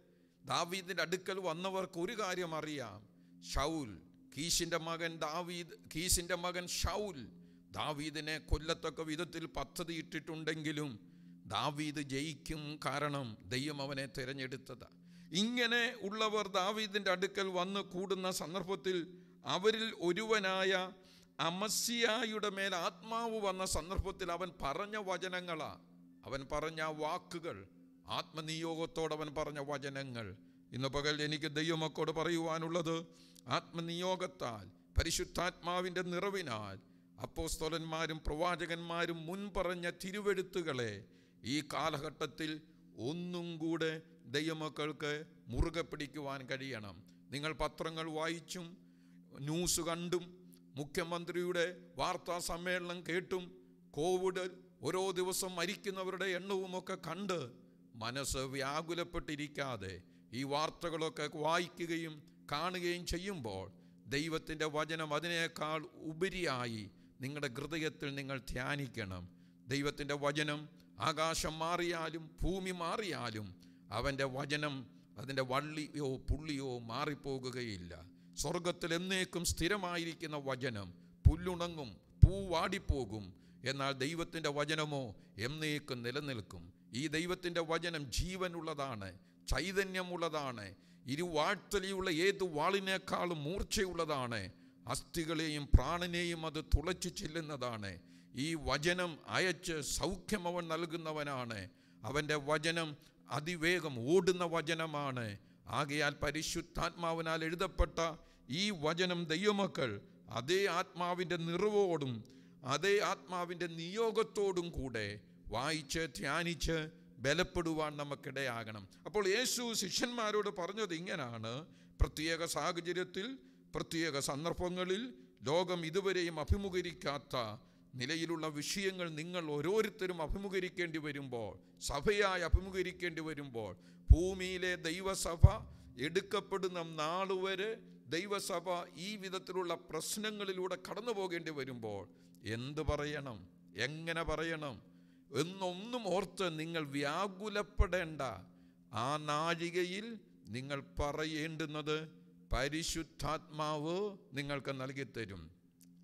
ദാവീദിന്റെ അടുക്കൽ വന്നവർക്ക് ഒരു കാര്യം അറിയാം. ഷൗൽ കീശിന്റെ മകൻ ദാവീദ് കീശിന്റെ മകൻ ഷൗൽ ദാവീദിനെ കൊല്ലത്തക്ക വിധത്തിൽ പദ്ധതി ഇട്ടിട്ടുണ്ടെങ്കിലും ദാവീദ് ജയിക്കും കാരണം ദൈവം അവനെ തിരഞ്ഞെടുത്തത്. ഇങ്ങനെ ഉള്ളവർ ദാവീദിന്റെ അടുക്കൽ വന്ന് കൂടുന്ന സന്ദർഭത്തിൽ അവരിൽ ഒരുവനായ അമസ്യായുടെ മേൽ ആത്മാവ് വന്ന സന്ദർഭത്തിൽ അവൻ പറഞ്ഞ വചനങ്ങളാ. അവൻ പറഞ്ഞ വാക്കുകൾ ആത്മനിയോഗത്തോടവൻ പറഞ്ഞ വചനങ്ങൾ. ഇന്ന് പകൽ എനിക്ക് ദൈവമക്കോട് പറയുവാനുള്ളത് ആത്മനിയോഗത്താൽ പരിശുദ്ധാത്മാവിന്റെ നിറവിനാൽ അപ്പോസ്തോലന്മാരും പ്രവാചകന്മാരും മുൻപറഞ്ഞ തിരുവെഴുത്തുകളെ ഈ കാലഘട്ടത്തിൽ ഒന്നും കൂടെ ദൈവമക്കൾക്ക് മുറുകെ പിടിക്കുവാൻ കഴിയണം. നിങ്ങൾ പത്രങ്ങൾ വായിച്ചും ന്യൂസ് കണ്ടും മുഖ്യമന്ത്രിയുടെ വാർത്താ സമ്മേളനം കേട്ടും കോവിഡ് ഓരോ ദിവസം മരിക്കുന്നവരുടെ എണ്ണവുമൊക്കെ കണ്ട് മനസ്സ് വ്യാകുലപ്പെട്ടിരിക്കാതെ ഈ വാർത്തകളൊക്കെ വായിക്കുകയും കാണുകയും ചെയ്യുമ്പോൾ ദൈവത്തിന്റെ വചനം അതിനേക്കാൾ ഉപരിയായി നിങ്ങളുടെ ഹൃദയത്തിൽ നിങ്ങൾ ധ്യാനിക്കണം. ദൈവത്തിന്റെ വചനം ആകാശം മാറിയാലും ഭൂമി മാറിയാലും അവന്റെ വചനം അതിന്റെ വള്ളിയോ പുള്ളിയോ മാറിപ്പോകുകയില്ല. സ്വർഗത്തിൽ എന്നേക്കും സ്ഥിരമായിരിക്കുന്ന വചനം പുല്ലുണങ്ങും പൂ വാടിപ്പോകും. എന്നാൽ ദൈവത്തിന്റെ വചനമോ എന്നേക്കും നിലനിൽക്കും. ഈ ദൈവത്തിന്റെ വചനം ജീവനുള്ളതാണ് ചൈതന്യമുള്ളതാണ് ഇരുവാഴ്ത്തലിയുള്ള ഏത് വാളിനേക്കാളും മൂർച്ചയുള്ളതാണ്. അസ്ഥികളെയും പ്രാണനെയും അത് തുളച്ചു ചെല്ലുന്നതാണ്. ഈ വചനം അയച്ച് സൗഖ്യം അവൻ നൽകുന്നവനാണ്. അവന്റെ വചനം അതിവേഗം ഓടുന്ന വചനമാണ്. ആകയാൽ പരിശുദ്ധാത്മാവിനാൽ എഴുതപ്പെട്ട ഈ വചനം ദൈവമക്കൾ അതേ ആത്മാവിന്റെ നിറവോടും അതേ ആത്മാവിന്റെ നിയോഗത്തോടും കൂടെ വായിച്ച് ധ്യാനിച്ച് ബലപ്പെടുവാൻ നമുക്കിടയാകണം. അപ്പോൾ യേശു ശിഷ്യന്മാരോട് പറഞ്ഞത് ഇങ്ങനാണ്. പ്രത്യേക സാഹചര്യത്തിൽ പ്രത്യേക സന്ദർഭങ്ങളിൽ ലോകം ഇതുവരെയും അഭിമുഖീകരിക്കാത്ത നിലയിലുള്ള വിഷയങ്ങൾ നിങ്ങൾ ഓരോരുത്തരും അഭിമുഖീകരിക്കേണ്ടി വരുമ്പോൾ സഭയായി അഭിമുഖീകരിക്കേണ്ടി വരുമ്പോൾ ഭൂമിയിലെ ദൈവസഭ എടുക്കപ്പെടുന്ന നാളുവരെ ദൈവസഭ ഈ വിധത്തിലുള്ള പ്രശ്നങ്ങളിലൂടെ കടന്നു പോകേണ്ടി വരുമ്പോൾ എന്ത് പറയണം? എങ്ങനെ പറയണം? എന്നൊന്നും ഓർത്ത് നിങ്ങൾ വ്യാകുലപ്പെടേണ്ട ആ നാഴികയിൽ നിങ്ങൾ പറയേണ്ടുന്നത് പരിശുദ്ധാത്മാവ് നിങ്ങൾക്ക് നൽകിത്തരും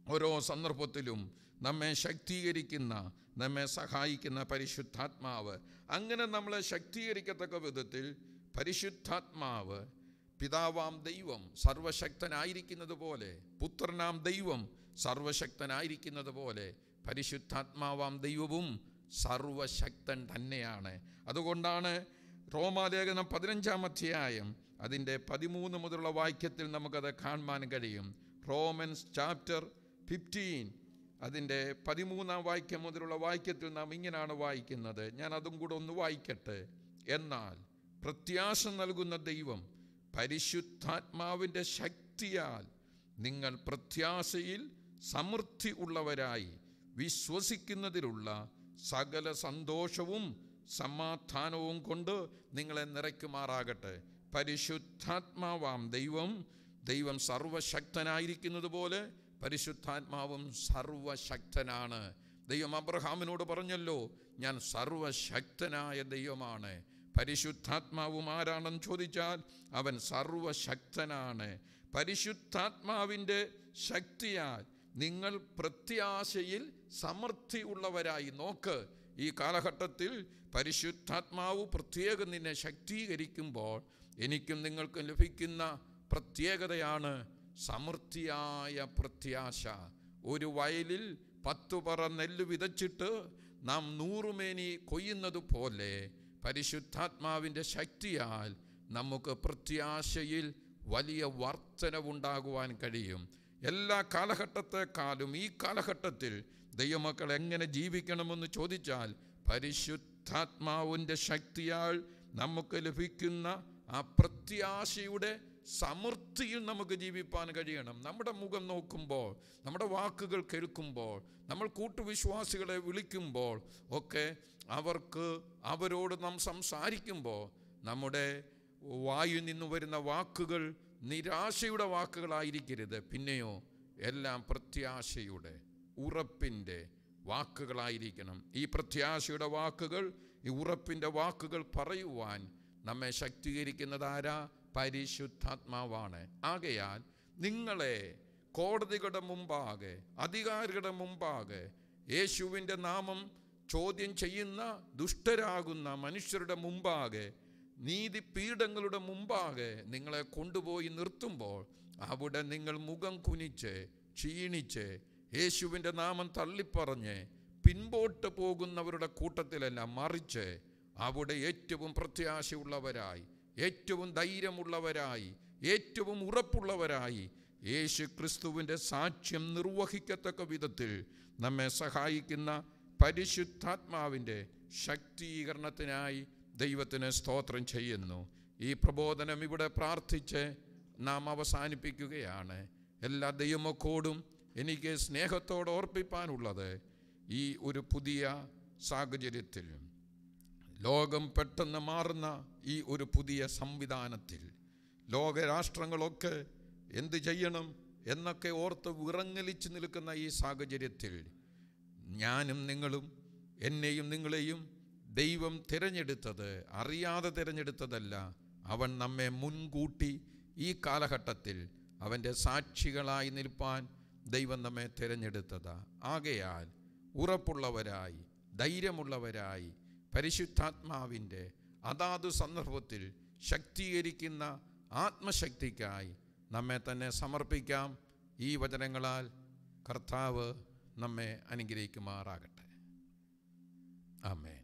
ഓരോ സന്ദർഭത്തിലും നമ്മെ ശക്തീകരിക്കുന്ന നമ്മെ സഹായിക്കുന്ന പരിശുദ്ധാത്മാവ്. അങ്ങനെ നമ്മളെ ശക്തീകരിക്കത്തക്ക വിധത്തിൽ പരിശുദ്ധാത്മാവ് പിതാവാം ദൈവം സർവശക്തനായിരിക്കുന്നത് പോലെ പുത്രനാം ദൈവം സർവശക്തനായിരിക്കുന്നത് പോലെ പരിശുദ്ധാത്മാവാം ദൈവവും സർവശക്തൻ തന്നെയാണ്. അതുകൊണ്ടാണ് റോമാലേഖനം പതിനഞ്ചാം അധ്യായം അതിന്റെ പതിമൂന്ന് മുതലുള്ള വാക്യത്തിൽ നമുക്കത് കാണുവാൻ കഴിയും. റോമൻസ് ചാപ്റ്റർ ഫിഫ്റ്റീൻ അതിന്റെ പതിമൂന്നാം വാക്യം മുതലുള്ള വാക്യത്തിൽ നാം ഇങ്ങനെയാണ് വായിക്കുന്നത്. ഞാൻ അതും കൂടെ ഒന്ന് വായിക്കട്ടെ. എന്നാൽ പ്രത്യാശ നൽകുന്ന ദൈവം പരിശുദ്ധാത്മാവിന്റെ ശക്തിയാൽ നിങ്ങൾ പ്രത്യാശയിൽ സമൃദ്ധി ഉള്ളവരായി വിശ്വസിക്കുന്നതിലുള്ള സകല സന്തോഷവും സമാധാനവും കൊണ്ട് നിങ്ങളെ നിറയ്ക്കുമാറാകട്ടെ. പരിശുദ്ധാത്മാവാം ദൈവം ദൈവം സർവശക്തനായിരിക്കുന്നത് പോലെ പരിശുദ്ധാത്മാവും സർവശക്തനാണ്. ദൈവം അബ്രഹാമിനോട് പറഞ്ഞല്ലോ ഞാൻ സർവശക്തനായ ദൈവമാണ്. പരിശുദ്ധാത്മാവും ആരാണെന്ന് ചോദിച്ചാൽ അവൻ സർവശക്തനാണ്. പരിശുദ്ധാത്മാവിന്റെ ശക്തിയാൽ നിങ്ങൾ പ്രത്യാശയിൽ സമൃദ്ധി ഉള്ളവരായി. നോക്ക് ഈ കാലഘട്ടത്തിൽ പരിശുദ്ധാത്മാവ് പ്രത്യേകം നിന്നെ ശക്തീകരിക്കുമ്പോൾ എനിക്കും നിങ്ങൾക്കും ലഭിക്കുന്ന പ്രത്യേകതയാണ് സമൃദ്ധിയായ പ്രത്യാശ. ഒരു വയലിൽ പത്തു പറ നെല്ല് വിതച്ചിട്ട് നാം നൂറുമേനി കൊയ്യുന്നത് പോലെ പരിശുദ്ധാത്മാവിന്റെ ശക്തിയാൽ നമുക്ക് പ്രത്യാശയിൽ വലിയ വർധനവുണ്ടാകുവാൻ കഴിയും. എല്ലാ കാലഘട്ടത്തെക്കാളും ഈ കാലഘട്ടത്തിൽ ദൈവമക്കൾ എങ്ങനെ ജീവിക്കണമെന്ന് ചോദിച്ചാൽ പരിശുദ്ധാത്മാവിന്റെ ശക്തിയാൽ നമുക്ക് ലഭിക്കുന്ന ആ പ്രത്യാശയുടെ സമൃദ്ധിയിൽ നമുക്ക് ജീവിപ്പാൻ കഴിയണം. നമ്മുടെ മുഖം നോക്കുമ്പോൾ നമ്മുടെ വാക്കുകൾ കേൾക്കുമ്പോൾ നമ്മൾ കൂട്ടുവിശ്വാസികളെ വിളിക്കുമ്പോൾ ഒക്കെ അവർക്ക് അവരോട് നാം സംസാരിക്കുമ്പോൾ നമ്മുടെ വായു നിന്ന് വരുന്ന വാക്കുകൾ നിരാശയുടെ വാക്കുകളായിരിക്കരുത്. പിന്നെയോ എല്ലാം പ്രത്യാശയുടെ ഉറപ്പിന്റെ വാക്കുകളായിരിക്കണം. ഈ പ്രത്യാശയുടെ വാക്കുകൾ ഈ ഉറപ്പിന്റെ വാക്കുകൾ പറയുവാൻ നമ്മെ ശക്തീകരിക്കുന്നത് ആരാ? പരിശുദ്ധാത്മാവാണ്. ആകയാൽ നിങ്ങളെ കോടതികളുടെ മുമ്പാകെ അധികാരികളുടെ മുമ്പാകെ യേശുവിന്റെ നാമം ചോദ്യം ചെയ്യുന്ന ദുഷ്ടരാകുന്ന മനുഷ്യരുടെ മുമ്പാകെ നീതിപീഠങ്ങളുടെ മുമ്പാകെ നിങ്ങളെ കൊണ്ടുപോയി നിർത്തുമ്പോൾ അവിടെ നിങ്ങൾ മുഖം കുനിച്ച് ക്ഷീണിച്ച് യേശുവിന്റെ നാമം തള്ളിപ്പറഞ്ഞ് പിൻപോട്ട് പോകുന്നവരുടെ കൂട്ടത്തിലല്ല മറിച്ച് അവിടെ ഏറ്റവും പ്രത്യാശയുള്ളവരായി ഏറ്റവും ധൈര്യമുള്ളവരായി ഏറ്റവും ഉറപ്പുള്ളവരായി യേശു ക്രിസ്തുവിന്റെ സാക്ഷ്യം നിർവഹിക്കത്തക്ക വിധത്തിൽ നമ്മെ സഹായിക്കുന്ന പരിശുദ്ധാത്മാവിന്റെ ശക്തീകരണത്തിനായി ദൈവത്തിന് സ്തോത്രം ചെയ്യുന്നു. ഈ പ്രബോധനം ഇവിടെ പ്രാർത്ഥിച്ച് നാം അവസാനിപ്പിക്കുകയാണ്. എല്ലാ ദൈവമക്കോടും എനിക്ക് സ്നേഹത്തോടെ ഓർപ്പിപ്പാനുള്ളത് ഈ ഒരു പുതിയ സാഹചര്യത്തിൽ. ലോകം പെട്ടെന്ന് മാറുന്ന ഈ ഒരു പുതിയ സംവിധാനത്തിൽ ലോകരാഷ്ട്രങ്ങളൊക്കെ എന്ത് ചെയ്യണം എന്നൊക്കെ ഓർത്ത് വിറങ്ങലിച്ച് നിൽക്കുന്ന ഈ സാഹചര്യത്തിൽ ഞാനും നിങ്ങളും എന്നെയും നിങ്ങളെയും ദൈവം തിരഞ്ഞെടുത്തത് അറിയാതെ തിരഞ്ഞെടുത്തതല്ല അവൻ നമ്മെ മുൻകൂട്ടി ഈ കാലഘട്ടത്തിൽ അവന്റെ സാക്ഷികളായി നിൽപ്പാൻ ദൈവം നമ്മെ തിരഞ്ഞെടുത്തതാ. ആകയാൽ ഉറപ്പുള്ളവരായി ധൈര്യമുള്ളവരായി പരിശുദ്ധാത്മാവിന്റെ അതാതു സന്ദർഭത്തിൽ ശക്തീകരിക്കുന്ന ആത്മശക്തിക്കായി നമ്മെ തന്നെ സമർപ്പിക്കാം. ഈ വചനങ്ങളാൽ കർത്താവ് നമ്മെ അനുഗ്രഹിക്കുമാറാകട്ടെ. ആമേൻ.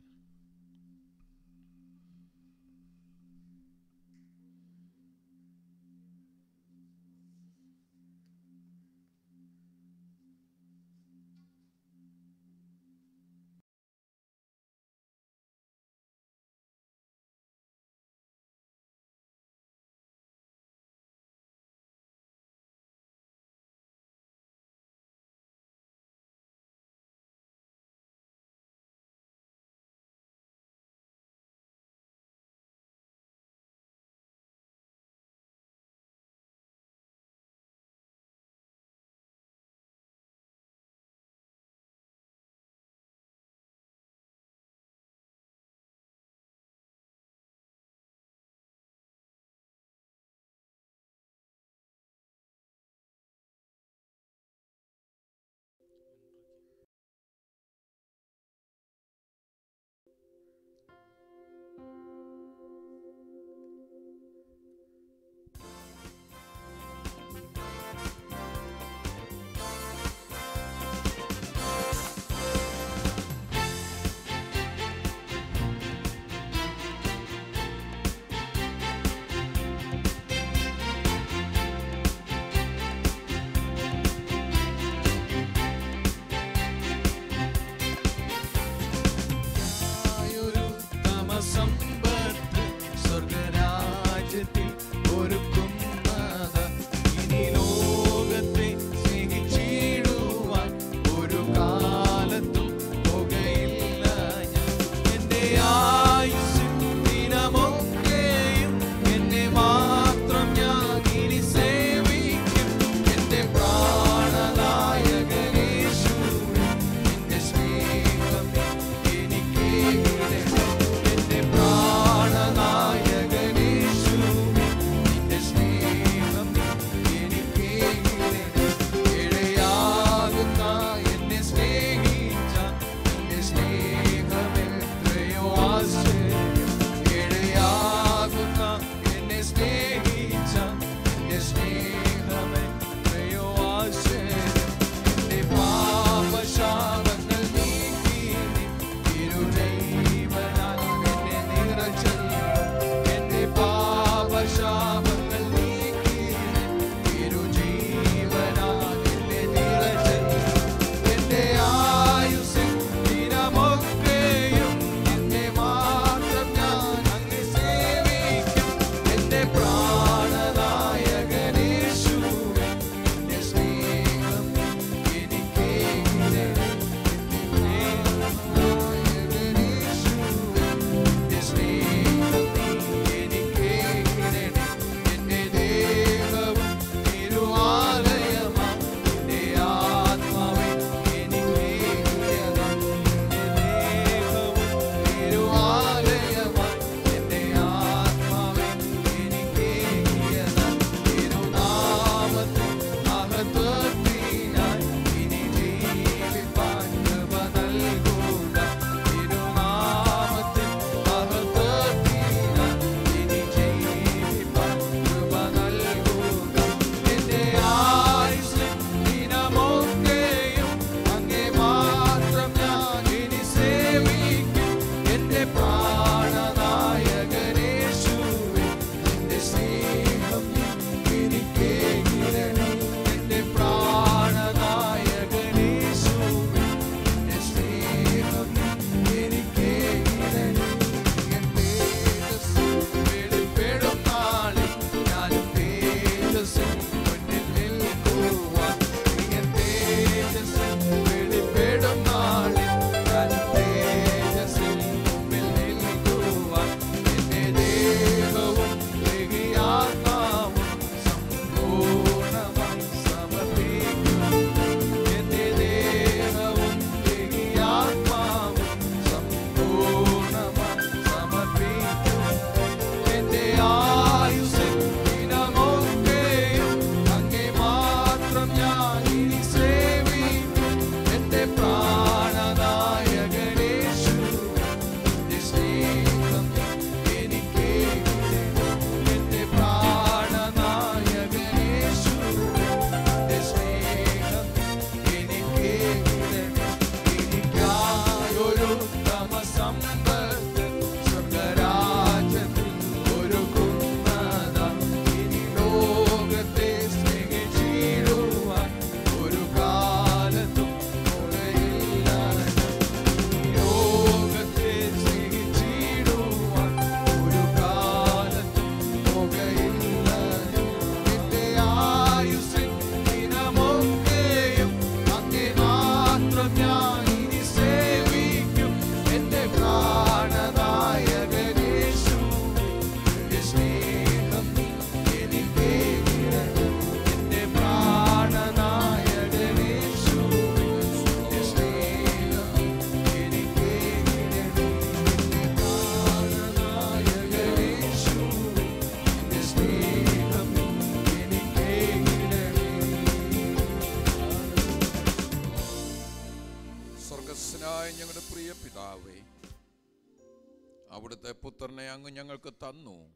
പുത്രനെ അങ്ങ് ഞങ്ങൾക്ക് തന്നു.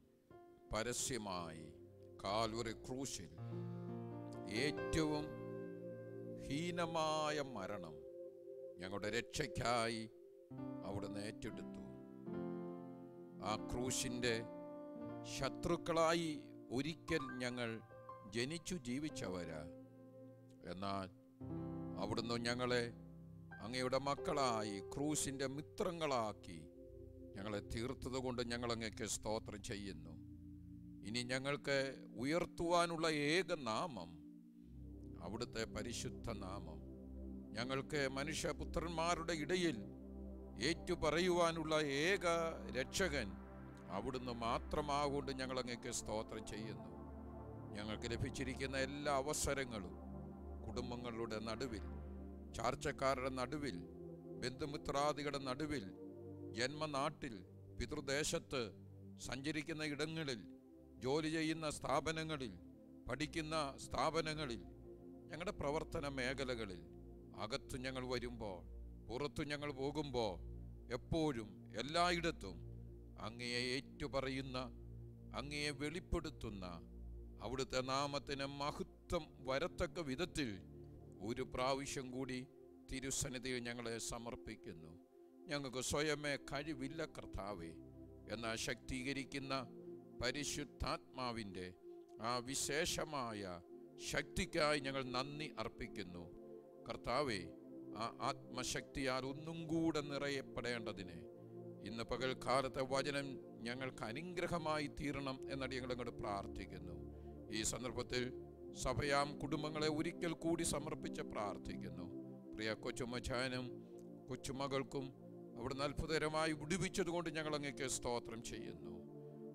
പരസ്യമായി കാൽവറി ക്രൂശിൽ. ഏറ്റവും ഹീനമായ മരണം ഞങ്ങളുടെ രക്ഷയ്ക്കായി അവിടുന്ന് ഏറ്റെടുത്തു. ആ ക്രൂശിന്റെ ശത്രുക്കളായി ഒരിക്കൽ ഞങ്ങൾ ജനിച്ചു ജീവിച്ചവരാ. എന്നാൽ അവിടുന്ന് ഞങ്ങളെ അങ്ങയുടെ മക്കളായി ക്രൂശിന്റെ മിത്രങ്ങളാക്കി ഞങ്ങളെ തീർത്തത് കൊണ്ട് ഞങ്ങൾ അങ്ങേക്ക് സ്തോത്രം ചെയ്യുന്നു. ഇനി ഞങ്ങൾക്ക് ഉയർത്തുവാനുള്ള ഏക നാമം അവിടുത്തെ പരിശുദ്ധ നാമം. ഞങ്ങൾക്ക് മനുഷ്യപുത്രന്മാരുടെ ഇടയിൽ ഏറ്റുപറയുവാനുള്ള ഏക രക്ഷകൻ അവിടുന്ന് മാത്രമാകൊണ്ട് ഞങ്ങൾ സ്തോത്രം ചെയ്യുന്നു. ഞങ്ങൾക്ക് ലഭിച്ചിരിക്കുന്ന എല്ലാ അവസരങ്ങളും കുടുംബങ്ങളുടെ നടുവിൽ ചാർച്ചക്കാരുടെ നടുവിൽ ബന്ധുമിത്രാദികളുടെ നടുവിൽ ജന്മനാട്ടിൽ പിതൃദേശത്ത് സഞ്ചരിക്കുന്ന ഇടങ്ങളിൽ ജോലി ചെയ്യുന്ന സ്ഥാപനങ്ങളിൽ പഠിക്കുന്ന സ്ഥാപനങ്ങളിൽ ഞങ്ങളുടെ പ്രവർത്തന മേഖലകളിൽ അകത്തു ഞങ്ങൾ വരുമ്പോൾ പുറത്തു ഞങ്ങൾ പോകുമ്പോൾ എപ്പോഴും എല്ലായിടത്തും അങ്ങയെ ഏറ്റുപറയുന്ന അങ്ങയെ വെളിപ്പെടുത്തുന്ന അവിടുത്തെ നാമത്തിന് മഹത്വം വരത്തക്ക വിധത്തിൽ ഒരു പ്രാവശ്യം കൂടി തിരുസന്നിധിയിൽ ഞങ്ങളെ സമർപ്പിക്കുന്നു. ഞങ്ങൾക്ക് സ്വയമേ കഴിവില്ല കർത്താവേ. എന്നാൽ ശക്തീകരിക്കുന്ന പരിശുദ്ധാത്മാവിന്റെ ആ വിശേഷമായ ശക്തിക്കായി ഞങ്ങൾ നന്ദി അർപ്പിക്കുന്നു. കർത്താവേ ആ ആത്മശക്തിയാൽ ഒന്നും കൂടെ നിറയപ്പെടേണ്ടതിന് ഇന്ന് പകൽക്കാലത്തെ വചനം ഞങ്ങൾക്ക് അനുഗ്രഹമായി തീരണം എന്നടി ഞങ്ങൾ അങ്ങോട്ട് പ്രാർത്ഥിക്കുന്നു. ഈ സന്ദർഭത്തിൽ സഭയാം കുടുംബങ്ങളെ ഒരിക്കൽ കൂടി സമർപ്പിച്ച് പ്രാർത്ഥിക്കുന്നു. പ്രിയ കൊച്ചുമച്ചാനും കൊച്ചുമകൾക്കും അവിടുന്ന് അത്ഭുതകരമായി വിടുവിച്ചതുകൊണ്ട് ഞങ്ങൾ അങ്ങേക്ക് സ്തോത്രം ചെയ്യുന്നു.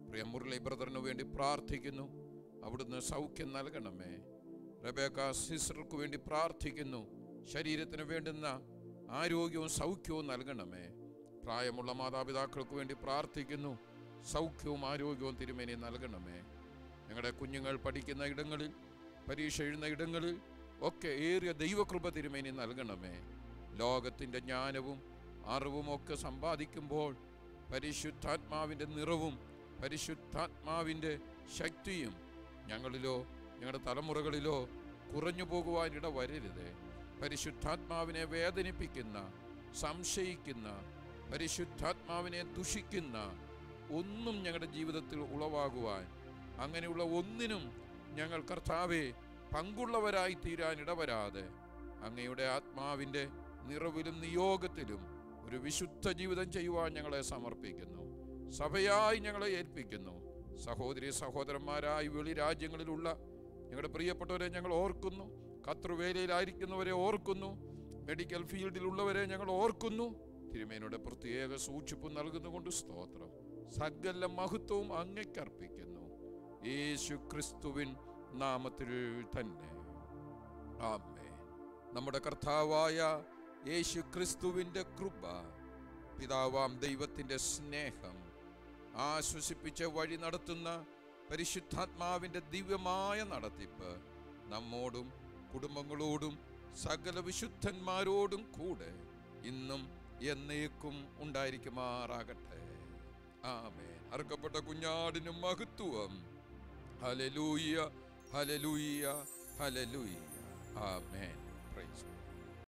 പ്രിയ മുരളി ബ്രദറിന് വേണ്ടി പ്രാർത്ഥിക്കുന്നു. അവിടുന്ന് സൗഖ്യം നൽകണമേ. റബേക്ക സിസ്റ്റർക്ക് വേണ്ടി പ്രാർത്ഥിക്കുന്നു. ശരീരത്തിന് വേണ്ടുന്ന ആരോഗ്യവും സൗഖ്യവും നൽകണമേ. പ്രായമുള്ള മാതാപിതാക്കൾക്ക് വേണ്ടി പ്രാർത്ഥിക്കുന്നു. സൗഖ്യവും ആരോഗ്യവും തിരുമേനി നൽകണമേ. ഞങ്ങളുടെ കുഞ്ഞുങ്ങൾ പഠിക്കുന്ന ഇടങ്ങളിൽ പരീക്ഷ എഴുന്ന ഇടങ്ങളിൽ ഒക്കെ ഏറിയ ദൈവകൃപ തിരുമേനി നൽകണമേ. ലോകത്തിന്റെ ജ്ഞാനവും അറിവും ഒക്കെ സമ്പാദിക്കുമ്പോൾ പരിശുദ്ധാത്മാവിന്റെ നിറവും പരിശുദ്ധാത്മാവിന്റെ ശക്തിയും ഞങ്ങളിലോ ഞങ്ങളുടെ തലമുറകളിലോ കുറഞ്ഞു പോകുവാനിട വരരുത്. പരിശുദ്ധാത്മാവിനെ വേദനിപ്പിക്കുന്ന സംശയിക്കുന്ന പരിശുദ്ധാത്മാവിനെ ദുഷിക്കുന്ന ഒന്നും ഞങ്ങളുടെ ജീവിതത്തിൽ ഉളവാകുവാൻ അങ്ങനെയുള്ള ഒന്നിനും ഞങ്ങൾ കർത്താവെ പങ്കുള്ളവരായി തീരാൻ ഇടവരാതെ അങ്ങയുടെ ആത്മാവിന്റെ നിറവിലും നിയോഗത്തിലും ഒരു വിശുദ്ധ ജീവിതം ചെയ്യുവാൻ ഞങ്ങളെ സമർപ്പിക്കുന്നു. സഭയായി ഞങ്ങളെ ഏൽപ്പിക്കുന്നു. സഹോദരി സഹോദരന്മാരായി വെളി രാജ്യങ്ങളിലുള്ള ഞങ്ങളുടെ പ്രിയപ്പെട്ടവരെ ഞങ്ങൾ ഓർക്കുന്നു. കത്രുവേലയിലായിരിക്കുന്നവരെ ഓർക്കുന്നു. മെഡിക്കൽ ഫീൽഡിലുള്ളവരെ ഞങ്ങൾ ഓർക്കുന്നു. തിരുമേനയുടെ പ്രത്യേക സൂക്ഷിപ്പ് നൽകുന്നുകൊണ്ട് സ്തോത്രം. സകല മഹത്വവും അങ്ങയ്ക്കർപ്പിക്കുന്നു യേശു ക്രിസ്തുവിൻ നാമത്തിൽ തന്നെ. ആമേ നമ്മുടെ കർത്താവായ യേശു ക്രിസ്തുവിന്റെ കൃപ പിതാവാം ദൈവത്തിന്റെ സ്നേഹം ആശ്വസിപ്പിച്ച വഴി നടത്തുന്ന പരിശുദ്ധാത്മാവിന്റെ ദിവ്യമായ നടത്തിപ്പ് നമ്മോടും കുടുംബങ്ങളോടും സകല വിശുദ്ധന്മാരോടും കൂടെ ഇന്നും എന്നേക്കും ഉണ്ടായിരിക്കുമാറാകട്ടെ. ആമേ അർക്കപ്പെട്ട കുഞ്ഞാടിനും മഹത്വം. ഹലലൂയ ഹലലൂയ ഹലലൂയ ആമേൻ.